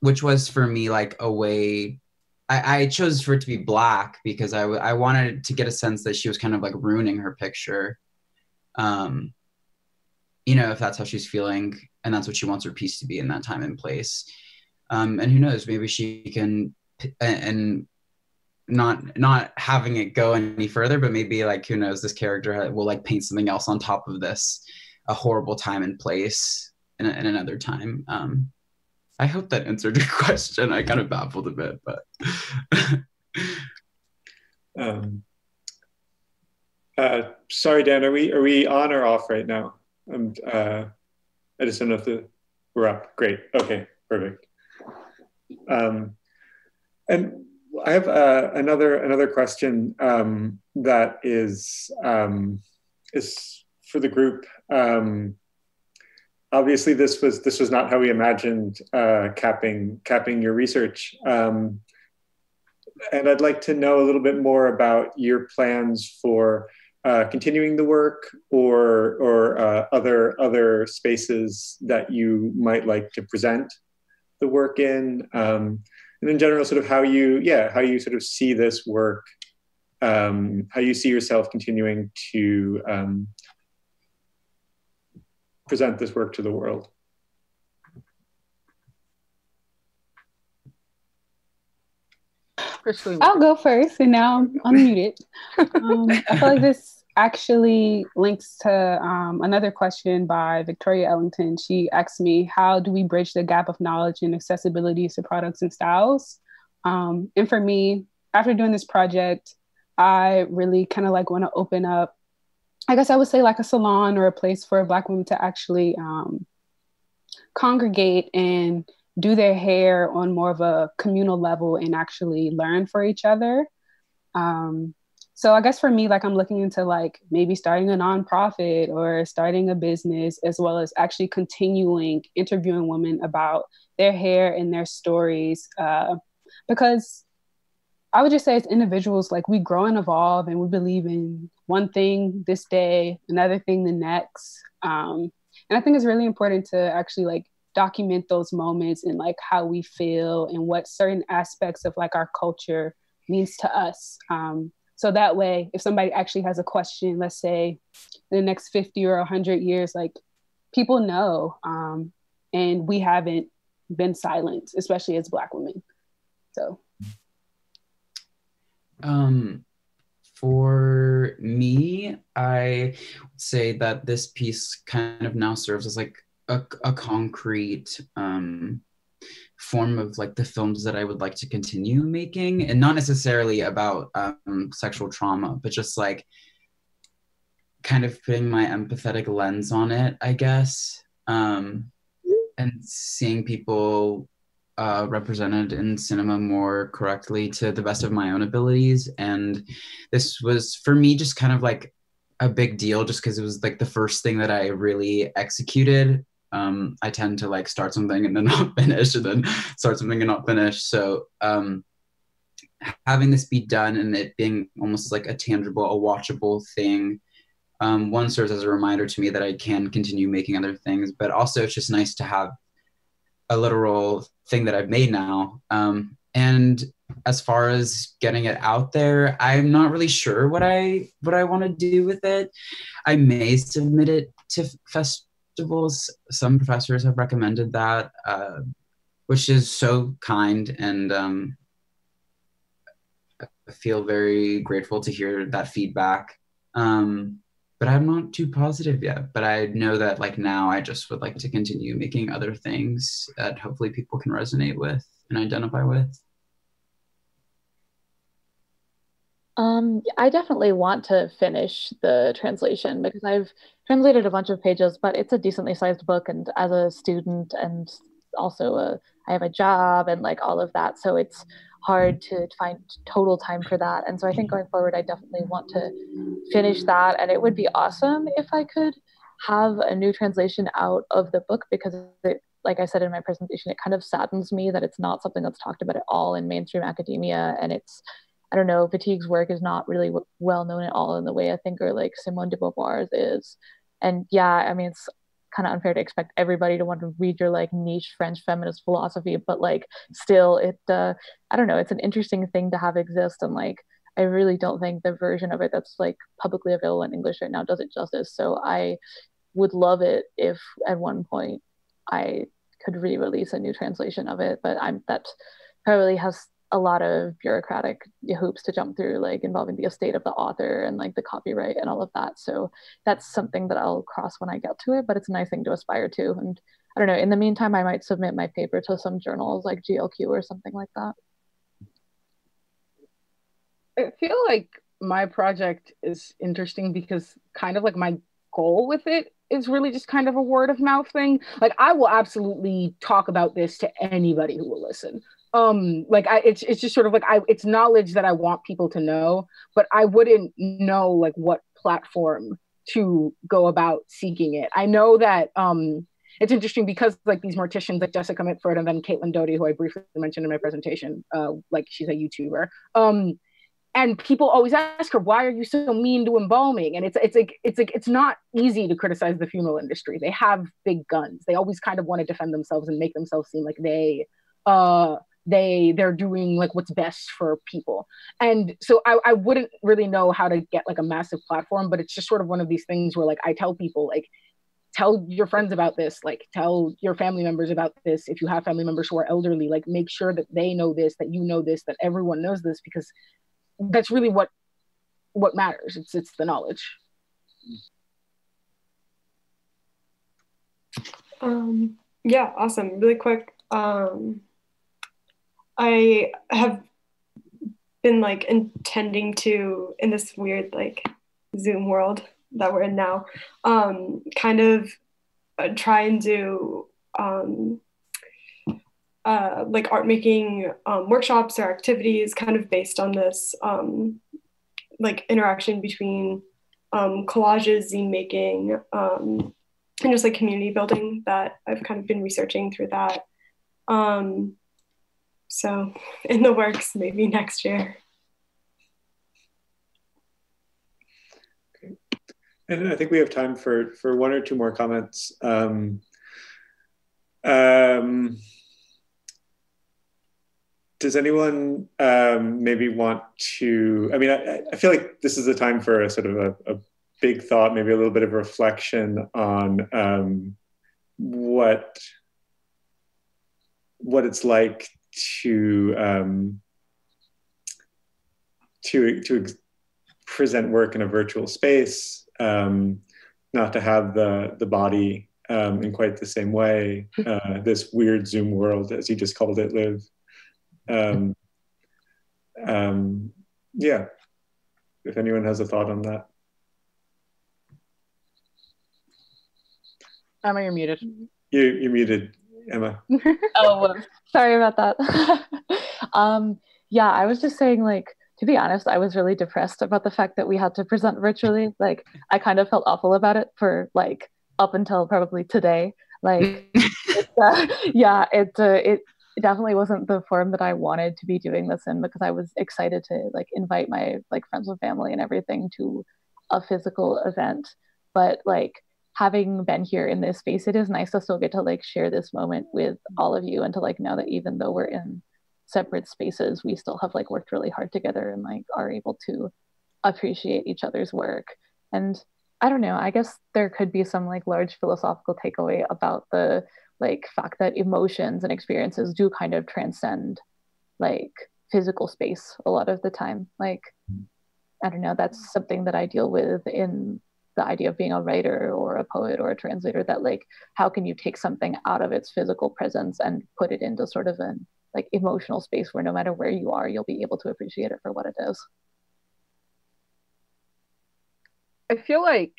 which was for me like a way. I, I chose for it to be black because I, w- I wanted to get a sense that she was kind of like ruining her picture. Um, you know, if that's how she's feeling and that's what she wants her piece to be in that time and place. Um, and who knows, maybe she can, and not not having it go any further, but maybe like who knows, this character will like paint something else on top of this, a horrible time and place in, in another time. Um, I hope that answered your question. I kind of baffled a bit, but. um, uh, sorry, Dan. Are we are we on or off right now? I'm, uh, I just don't know if the, we're up. Great. Okay, perfect. Um, and I have uh, another another question um, that is um, is for the group. Um, obviously, this was this was not how we imagined uh, capping capping your research. Um, and I'd like to know a little bit more about your plans for uh, continuing the work or or uh, other other spaces that you might like to present the work in um, and in general sort of how you yeah how you sort of see this work um, how you see yourself continuing to um, present this work to the world I'll go first, and now I'm unmuted. Um, I feel like this actually links to um, another question by Victoria Ellington. She asked me, "How do we bridge the gap of knowledge and accessibility to products and styles?" Um, and for me, after doing this project, I really kind of like want to open up. I guess I would say like a salon or a place for a Black women to actually um, congregate and do their hair on more of a communal level and actually learn for each other. Um, so I guess for me, like I'm looking into like maybe starting a nonprofit or starting a business, as well as actually continuing interviewing women about their hair and their stories. Uh, because I would just say as individuals, like we grow and evolve and we believe in one thing this day, another thing the next. Um, and I think it's really important to actually like document those moments and like how we feel and what certain aspects of like our culture means to us. Um, so that way, if somebody actually has a question, let's say in the next 50 or 100 years, like people know um, and we haven't been silent, especially as Black women. So. Um, for me, I would say that this piece kind of now serves as like a, a concrete um, form of like the films that I would like to continue making, and not necessarily about um, sexual trauma, but just like kind of putting my empathetic lens on it, I guess, um, and seeing people uh, represented in cinema more correctly to the best of my own abilities. And this was for me just kind of like a big deal, just because it was like the first thing that I really executed um, I tend to like start something and then not finish, and then start something and not finish. So um, having this be done and it being almost like a tangible, a watchable thing, um, one serves as a reminder to me that I can continue making other things, but also it's just nice to have a literal thing that I've made now. Um, and as far as getting it out there, I'm not really sure what I what I want to do with it. I may submit it to fest festivals. Some professors have recommended that, uh, which is so kind, and um, I feel very grateful to hear that feedback. Um, but I'm not too positive yet. But I know that like now, I just would like to continue making other things that hopefully people can resonate with and identify with. Um, I definitely want to finish the translation because I've translated a bunch of pages, but it's a decently sized book. And as a student, and also a, I have a job and like all of that, so it's hard to find total time for that. And so I think going forward, I definitely want to finish that. And it would be awesome if I could have a new translation out of the book because it, like I said in my presentation, it kind of saddens me that it's not something that's talked about at all in mainstream academia, and it's I don't know, Wittig's work is not really w- well known at all in the way I think or like Simone de Beauvoir's is. And yeah, I mean, it's kind of unfair to expect everybody to want to read your like niche French feminist philosophy, but like still, it, uh, I don't know, it's an interesting thing to have exist. And like, I really don't think the version of it that's like publicly available in English right now does it justice. So I would love it if at one point I could re-release a new translation of it, but I'm that probably has a lot of bureaucratic hoops to jump through, like involving the estate of the author and like the copyright and all of that. So that's something that I'll cross when I get to it, but it's a nice thing to aspire to. And I don't know, in the meantime, I might submit my paper to some journals like GLQ or something like that. I feel like my project is interesting because kind of like my goal with it is really just kind of a word of mouth thing. Like I will absolutely talk about this to anybody who will listen um like i it's, it's just sort of like i it's knowledge that i want people to know but i wouldn't know like what platform to go about seeking it. I know that um it's interesting because like these morticians like jessica mitford and then caitlin doughty who i briefly mentioned in my presentation uh like she's a youtuber um and people always ask her why are you so mean to embalming? And it's it's like it's like it's not easy to criticize the funeral industry. They have big guns. They always kind of want to defend themselves and make themselves seem like they uh they they're doing like what's best for people. And so I, I wouldn't really know how to get like a massive platform but it's just sort of one of these things where like i tell people like tell your friends about this like tell your family members about this. If you have family members who are elderly like make sure that they know this that you know this that everyone knows this because that's really what what matters. It's it's the knowledge. Um yeah awesome. Really quick um I have been like intending to in this weird like Zoom world that we're in now, um, kind of uh, try and do um, uh, like art making um, workshops or activities kind of based on this um, like interaction between um, collages, zine making, um, and just like community building that I've kind of been researching through that. Um, so in the works, maybe next year. Okay. And I think we have time for, for one or two more comments. Um, um, does anyone um, maybe want to? I mean, I, I, feel like this is a time for a sort of a, a big thought, maybe a little bit of reflection on um, what what it's like to um, to to present work in a virtual space, um, not to have the the body um, in quite the same way. Uh, this weird Zoom world, as you just called it, live um, um, yeah, if anyone has a thought on that. Emma, you're muted. You you muted, Emma. oh, sorry about that. um, yeah, I was just saying, like, to be honest, I was really depressed about the fact that we had to present virtually. Like, I kind of felt awful about it for like up until probably today. Like, uh, yeah, it uh, it it definitely wasn't the form that I wanted to be doing this in because I was excited to like invite my like friends and family and everything to a physical event. But like having been here in this space, it is nice to still get to like share this moment with mm-hmm. all of you and to like know that even though we're in separate spaces, we still have like worked really hard together and like are able to appreciate each other's work. And I don't know, I guess there could be some like large philosophical takeaway about the like fact that emotions and experiences do kind of transcend like physical space a lot of the time. Like mm-hmm. i don't know that's something that i deal with in the idea of being a writer or a poet or a translator that like how can you take something out of its physical presence and put it into sort of an like emotional space where no matter where you are you'll be able to appreciate it for what it is i feel like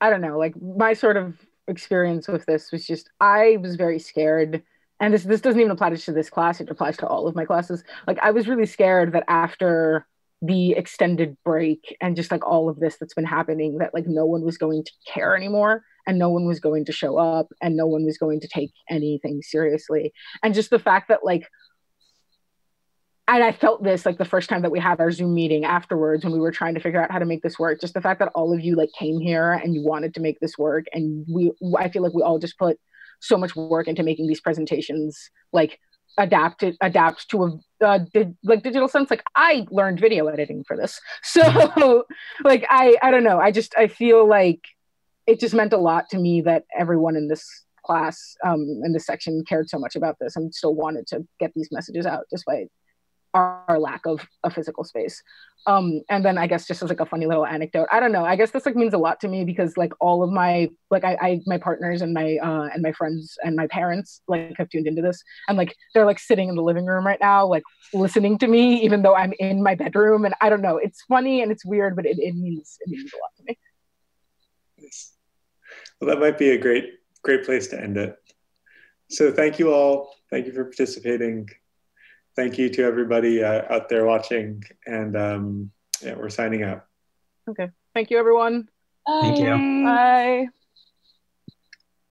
i don't know like my sort of experience with this was just I was very scared. And this this doesn't even apply to this class, it applies to all of my classes. Like I was really scared that after the extended break and just like all of this that's been happening that like no one was going to care anymore and no one was going to show up and no one was going to take anything seriously and just the fact that like and I felt this like the first time that we had our Zoom meeting afterwards when we were trying to figure out how to make this work. Just the fact that all of you like came here and you wanted to make this work, and we, I feel like we all just put so much work into making these presentations like adapt it adapt to a uh, like digital sense. Like I learned video editing for this, so like I I don't know. I just I feel like it just meant a lot to me that everyone in this class um in this section cared so much about this and still wanted to get these messages out despite our lack of a physical space. Um, and then I guess just as like a funny little anecdote, I don't know. I guess this like means a lot to me because like all of my like I, I my partners and my uh and my friends and my parents like have tuned into this and like they're like sitting in the living room right now like listening to me even though I'm in my bedroom and I don't know. It's funny and it's weird, but it, it means it means a lot to me. Well, that might be a great great place to end it. So thank you all. Thank you for participating thank you to everybody uh, out there watching. And um, yeah, we're signing out. Okay. Thank you, everyone. Bye. Thank you. Bye.